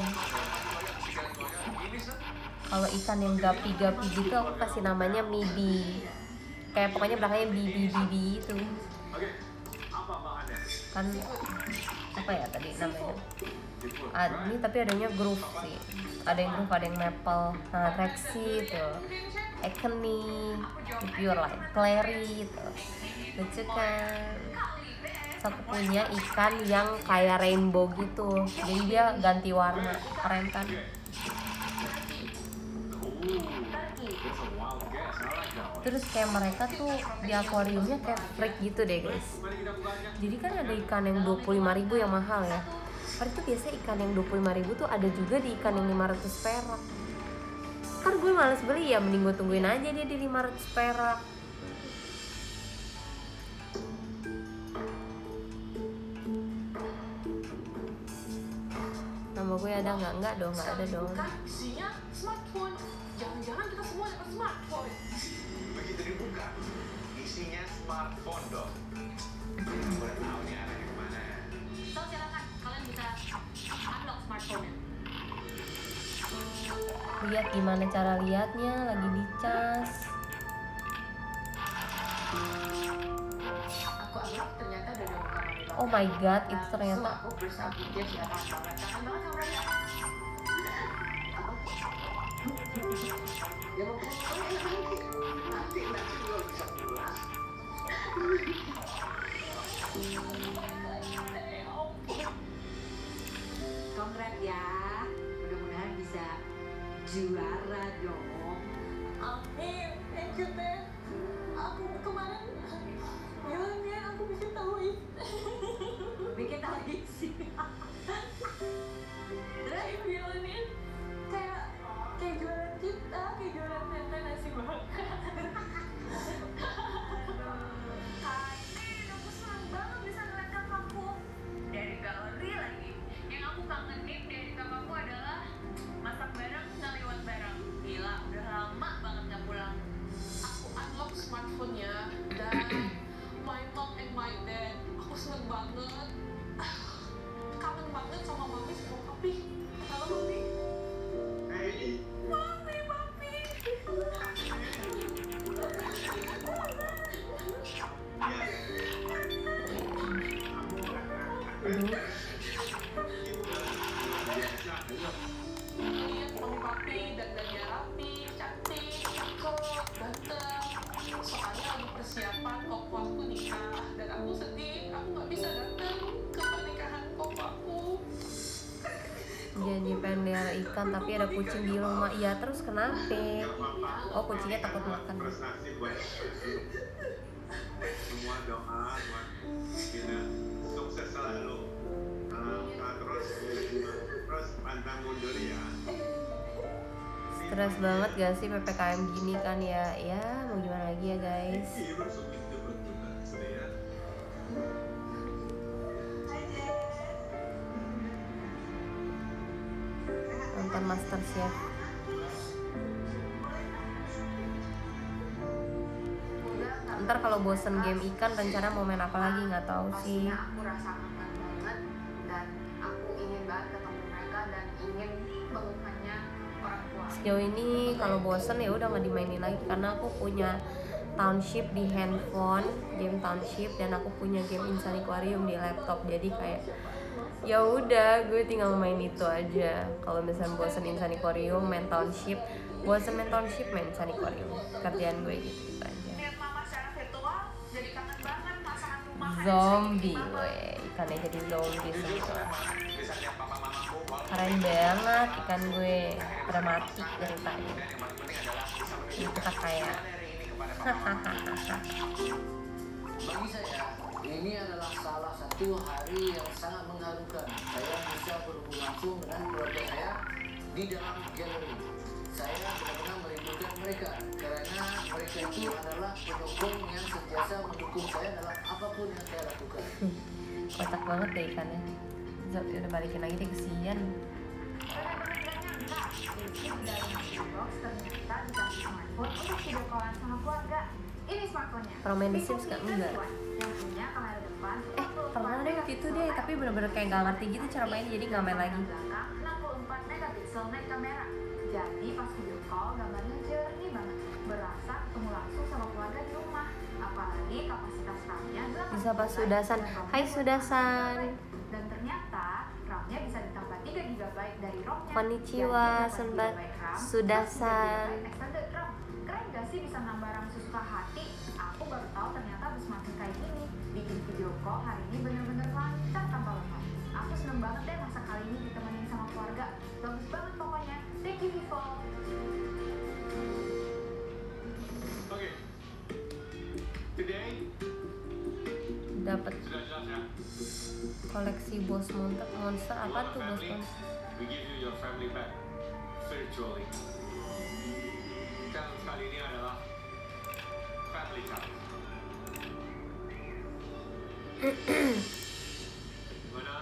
[SPEAKER 2] Kalau ikan yang gapi-gapi gitu aku kasih namanya mibi. Kayak pokoknya belakangnya bibi bibi itu. Kan apa ya tadi namanya? Ah, ini tapi adanya groove sih. Ada yang groove, ada yang maple. Nah, Rexy itu. Ekeni, Pure Line, Clary itu. Lucu kan? Aku punya ikan yang kayak rainbow gitu. Jadi dia ganti warna. Keren kan? Terus kayak mereka tuh di akuariumnya kayak freak gitu deh guys. Jadi kan ada ikan yang 25.000 yang mahal ya. Padahal tuh biasa ikan yang 25.000 tuh ada juga di ikan yang 500 perak. Kan gue males beli ya, mending gue tungguin aja dia di 500 perak. Nama gue ada nggak? Nggak dong, nggak ada dong.
[SPEAKER 17] Isinya smartphone. Jangan-jangan kita semua dapat smartphone.
[SPEAKER 6] Begitu dibuka, isinya smartphone dong. Udah tahu nih arahnya ke mana.
[SPEAKER 3] So silakan kalian bisa unlock smartphone-nya.
[SPEAKER 2] Lihat gimana cara liatnya, lagi dicas. Oh my god, itu ternyata.
[SPEAKER 17] So, aku
[SPEAKER 14] juara dong.
[SPEAKER 17] Amin, thank you Teh. Aku kemarin bilang ya aku bikin tahu
[SPEAKER 14] Bikin tahu sih.
[SPEAKER 17] Ray bilangin kayak kayak jualan kita, kayak jualan tete nasi bakar.
[SPEAKER 2] Stres banget gak sih PPKM gini kan ya? Ya mau gimana lagi ya guys? Nonton Master Chef. Ntar kalau bosen game ikan rencana mau main apa lagi nggak tahu sih. Sejauh ini kalau bosen ya udah nggak dimainin lagi karena aku punya Township di handphone, game Township dan aku punya game Insan Aquarium di laptop. Jadi kayak ya udah gue tinggal main itu aja. Kalau misalnya bosen Insan Aquarium, main Township, bosen main Township, main Insan Aquarium. Kerjaan gue gitu, gitu aja.
[SPEAKER 5] Lihat mama secara virtual jadi kangen banget masakan rumah
[SPEAKER 2] zombie weh ikannya jadi zombie semua keren banget ikan gue pada mati ceritanya itu kakaknya
[SPEAKER 15] Bagi saya, ini adalah salah satu hari yang sangat mengharukan. Saya bisa berhubung langsung dengan keluarga saya di dalam galeri. Saya benar-benar merindukan mereka karena mereka itu adalah pendukung yang sentiasa mendukung saya dalam apa pun yang saya lakukan.
[SPEAKER 2] kocak banget deh ikannya Zat, udah balikin lagi deh kesian main The Sims gak? Enggak. Eh pernah deh waktu itu deh tapi bener-bener kayak gak ngerti gitu cara main jadi gak main lagi
[SPEAKER 19] belakang 64 megapiksel net kamera. Jadi pas video call gambarnya jernih banget. Berasa ketemu langsung sama keluarga di rumah. Apalagi kapasitas RAM-nya 8
[SPEAKER 2] bisa pas Sudasan Hai Sudasan Konnichiwa Senbat
[SPEAKER 19] 8 GB RAM,
[SPEAKER 2] Sudasan
[SPEAKER 19] 3 GB extended RAM. Keren gak sih bisa nambah sesuka hati? Aku baru tahu ternyata semakin kayak gini. Bikin video call hari ini bener-bener lancar tanpa lemah. Aku seneng banget deh masa kali ini ditemenin sama keluarga. Bagus banget pokoknya. Thank you Vivo.
[SPEAKER 18] Oke. Today
[SPEAKER 2] dapat
[SPEAKER 18] ya.
[SPEAKER 2] koleksi bos monster monster apa tuh bos monster
[SPEAKER 18] we give you your family back virtually. Challenge kali ini adalah family challenge. Di mana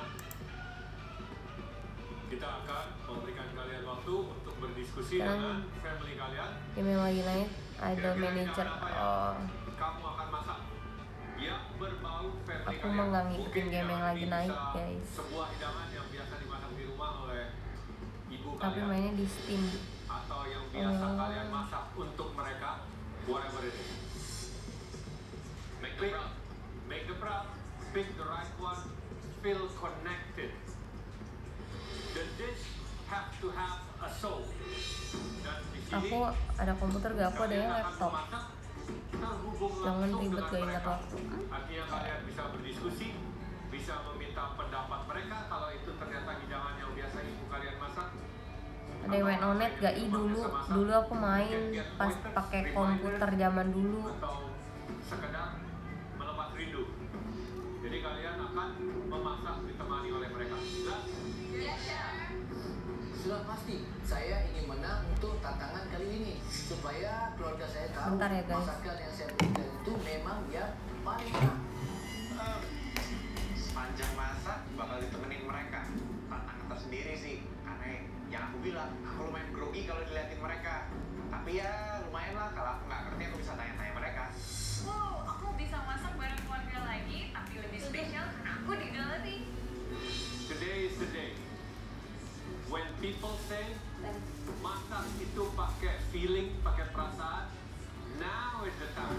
[SPEAKER 18] kita akan memberikan kalian waktu untuk berdiskusi
[SPEAKER 2] Sekarang-
[SPEAKER 18] dengan family kalian.
[SPEAKER 2] lagi naik idol manager oh
[SPEAKER 18] Kamu akan masak yang berbau family
[SPEAKER 2] aku ngikutin
[SPEAKER 18] Mungkin
[SPEAKER 2] game yang lagi naik guys
[SPEAKER 18] sebuah hidangan yang biasa dimasak di rumah oleh ibu
[SPEAKER 2] tapi mainnya di steam.
[SPEAKER 18] Atau yang biasa
[SPEAKER 2] Oh.
[SPEAKER 18] kalian masak untuk mereka whatever it is. Make the proud make the proud pick the right one. Feel connected. The dish have to have a soul. Dan di sini
[SPEAKER 2] aku ada komputer gak aku ada laptop. jangan ribet gak ingat waktu
[SPEAKER 18] Artinya kalian bisa berdiskusi, bisa meminta pendapat mereka. Kalau itu ternyata hidangan
[SPEAKER 2] ada yang main onet gak i dulu dulu aku main pas pakai komputer zaman dulu
[SPEAKER 18] atau sekedar melepas rindu. Jadi kalian akan memasak ditemani oleh mereka. Jelas?
[SPEAKER 15] Sudah pasti, saya ingin menang untuk tantangan kali ini supaya keluarga saya tahu
[SPEAKER 2] Bentar ya, guys.
[SPEAKER 15] masakan yang saya berikan itu memang yang paling enak.
[SPEAKER 20] sepanjang masa bakal ditemenin mereka tantangan tersendiri sih karena yang aku bilang aku lumayan grogi kalau diliatin mereka tapi ya lumayan lah kalau aku nggak ngerti aku bisa tanya-tanya mereka
[SPEAKER 17] Wow, aku bisa masak bareng keluarga lagi, tapi lebih spesial karena aku di galeri.
[SPEAKER 18] Today is the day. When people say masak itu pakai feeling, pakai perasaan, now is the time.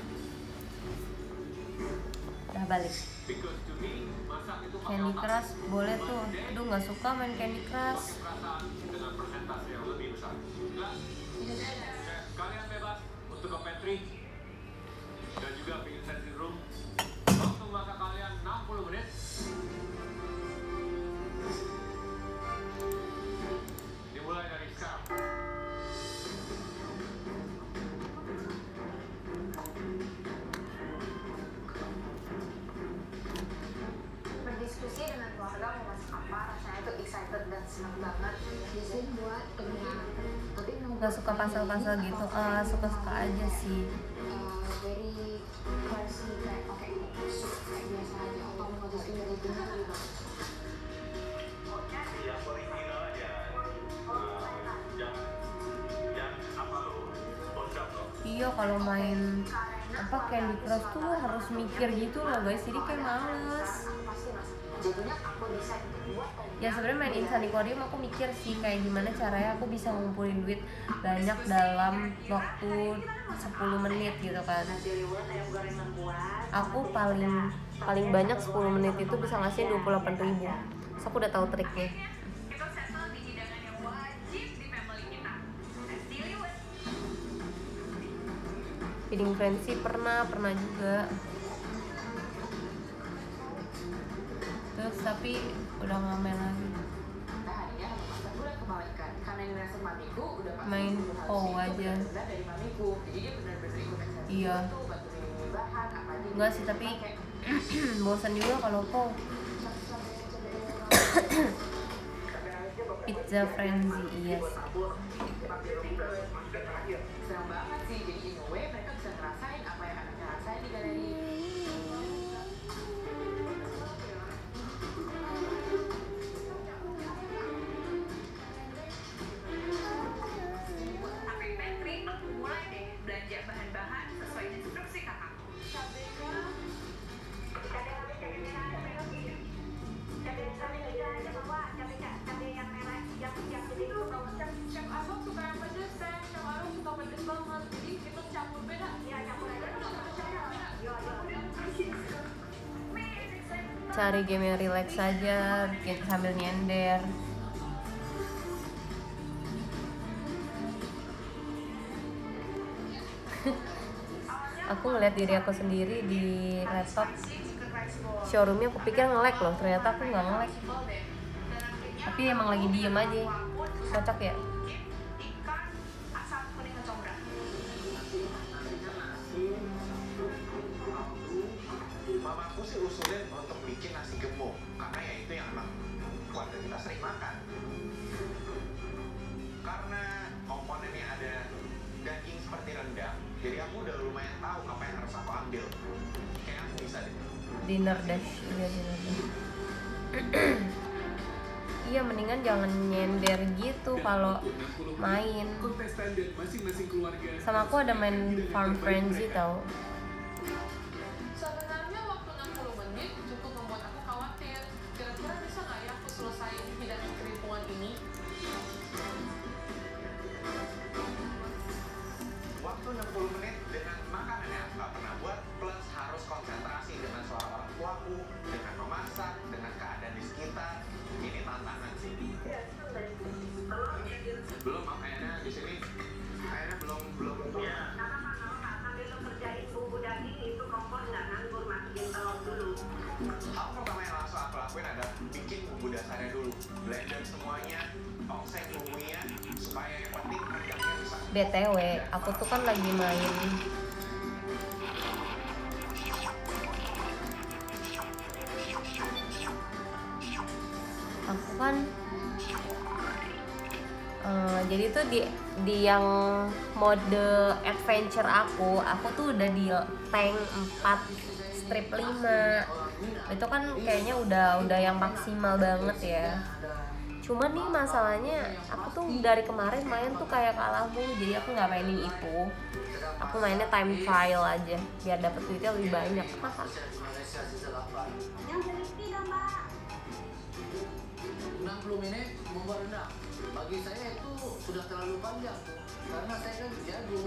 [SPEAKER 2] udah balik
[SPEAKER 18] Because to me, masak itu pakai
[SPEAKER 2] Candy. Crush boleh tuh aduh nggak suka main Candy Crush nggak suka pasal-pasal gitu. Ah suka-suka aja sih.
[SPEAKER 19] Uh,
[SPEAKER 2] iya kalau main apa Candy Crush tuh harus mikir gitu loh guys. Jadi kayak males.
[SPEAKER 19] Jadinya aku untuk buat
[SPEAKER 2] ya sebenarnya main instan di Korea aku mikir sih kayak gimana caranya aku bisa ngumpulin duit banyak dalam waktu 10 menit gitu kan. Aku paling paling banyak 10 menit itu bisa ngasih 28 ribu. So aku udah tahu triknya. Feeding frenzy pernah, pernah juga. Terus tapi udah nggak main lagi. Main
[SPEAKER 21] oh
[SPEAKER 2] aja iya. Enggak sih tapi bosan juga kalau po pizza frenzy iya sih. sambil relax saja bikin sambil nyender. Aku ngeliat diri aku sendiri di laptop. Showroomnya aku pikir ngelek loh ternyata aku nggak ngelek tapi emang lagi diem aja. Cocok ya? dinner dash iya dinner iya mendingan jangan nyender gitu kalau main. Sama aku ada main farm frenzy tau. btw aku tuh kan lagi main. Aku kan uh, jadi tuh di di yang mode adventure aku aku tuh udah di tank 4 strip 5 itu kan kayaknya udah udah yang maksimal banget ya. Cuman nih masalahnya aku tuh dari kemarin main tuh kayak kalah mulu jadi aku nggak mainin itu. Aku mainnya time trial aja biar dapet duitnya lebih banyak.
[SPEAKER 14] Bagi saya itu sudah terlalu panjang karena saya kan jago.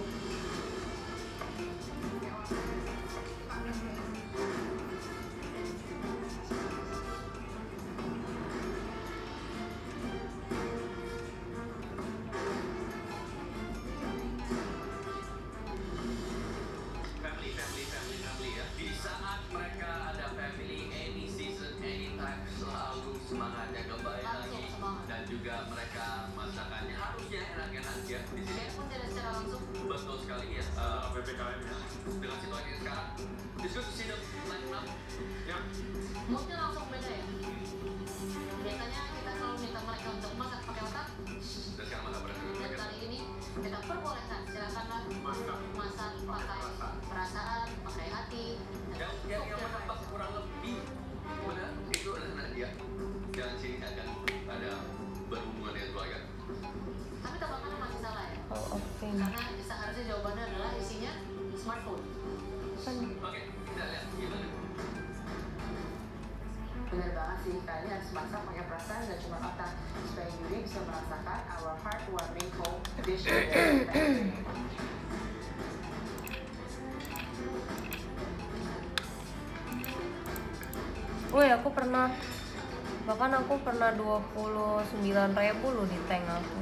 [SPEAKER 2] 29 ribu loh di tank aku.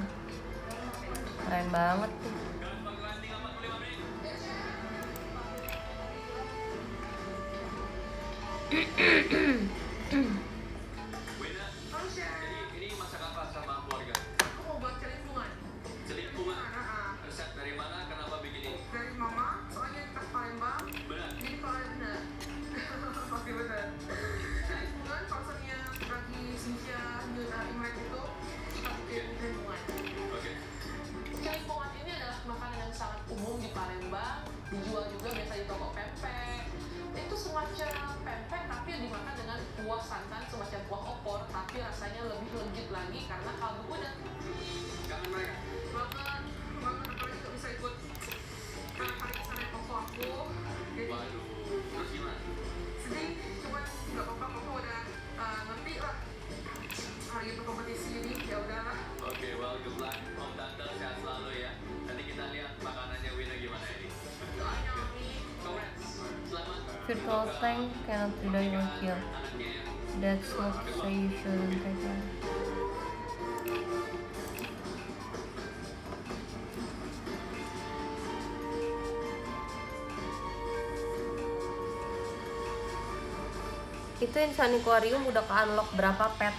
[SPEAKER 17] Itu
[SPEAKER 2] Insan Aquarium udah ke unlock berapa pet?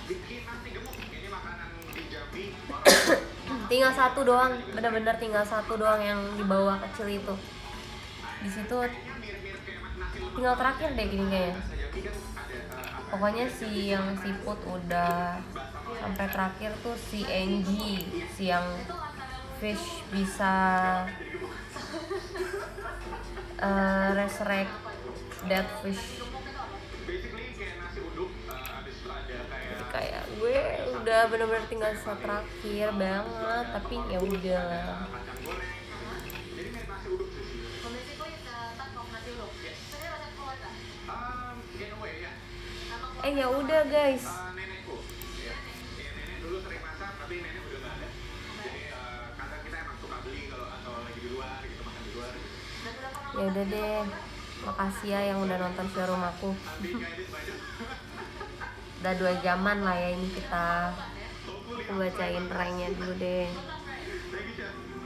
[SPEAKER 2] tinggal satu doang, bener-bener tinggal satu doang yang di bawah kecil itu. Di situ tinggal terakhir deh gini kayaknya. Pokoknya si yang siput udah sampai terakhir tuh si Angie, si yang fish bisa eh, resurrect dead fish udah bener-bener tinggal satu terakhir banget tapi ya udah. Eh ya udah guys. Ya udah deh. Makasih ya yang udah nonton showroom aku udah dua jaman lah ya ini kita aku bacain ranknya dulu deh.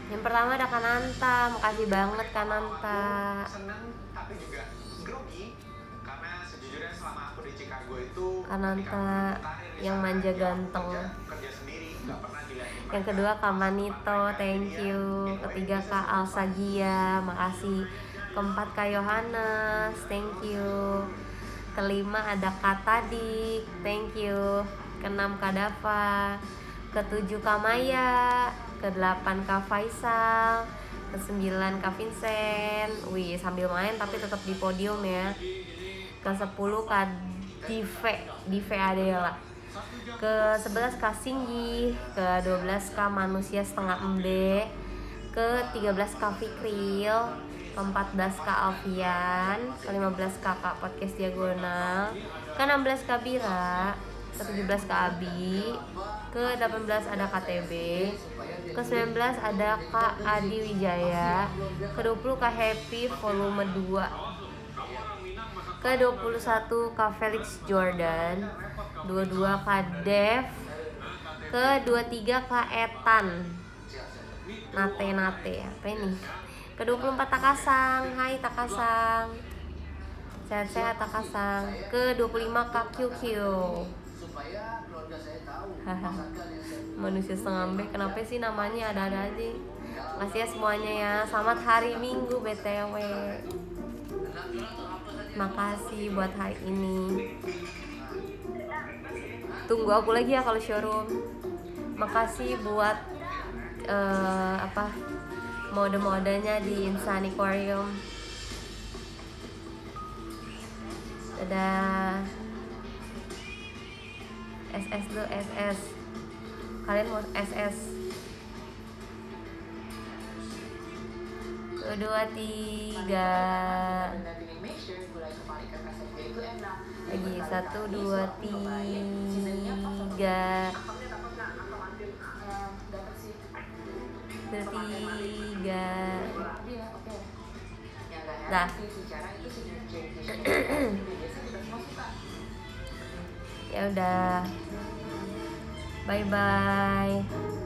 [SPEAKER 2] Yang pertama ada Kananta makasih banget Kananta
[SPEAKER 20] seneng tapi juga grogi karena sejujurnya selama aku di Chicago itu
[SPEAKER 2] Kananta yang manja ganteng.
[SPEAKER 20] kerja sendiri nggak pernah dilihatin
[SPEAKER 2] yang kedua Kak Manito thank you. ketiga Kak Alsagia makasih. Keempat Kak Yohanes thank you kelima ada Kak Tadik thank you. Keenam Kak Dava. Ketujuh Kak Maya. Kedelapan Kak Faisal. Kesembilan Kak Vincent. Wih sambil main tapi tetap di podium ya. Ke 10 Kak Dive. Dive Adela. Ke 11 Kak Singgi. Ke 12 Kak Manusia Setengah Embe. Ke 13 Kak Fikril ke 14 Kak Alfian ke 15 Kakak Podcast Diagonal ke 16 Kak Bira ke 17 Kak Abi ke 18 ada KTB ke 19 ada Kak Adi Wijaya ke 20 Kak Happy volume 2 ke 21 Kak Felix Jordan 22 Kak Dev ke 23 Kak Etan. Nate Nate apa ini ke 24 Takasang Hai Takasang sehat-sehat Takasang ke 25 Kak QQ
[SPEAKER 4] supaya keluarga saya tahu.
[SPEAKER 2] Haha.
[SPEAKER 4] masakan yang saya
[SPEAKER 2] manusia setengah B kenapa sih namanya ada-ada aja? Makasih ya semuanya ya. Selamat hari Minggu BTW Makasih buat hari ini. Tunggu aku lagi ya kalau showroom. Makasih buat eh, apa mode-modenya di Insan Aquarium. Dadah SS dulu SS Kalian mau SS Kedua tiga. Lagi satu dua tiga Ketiga. Dah Ya udah. Bye bye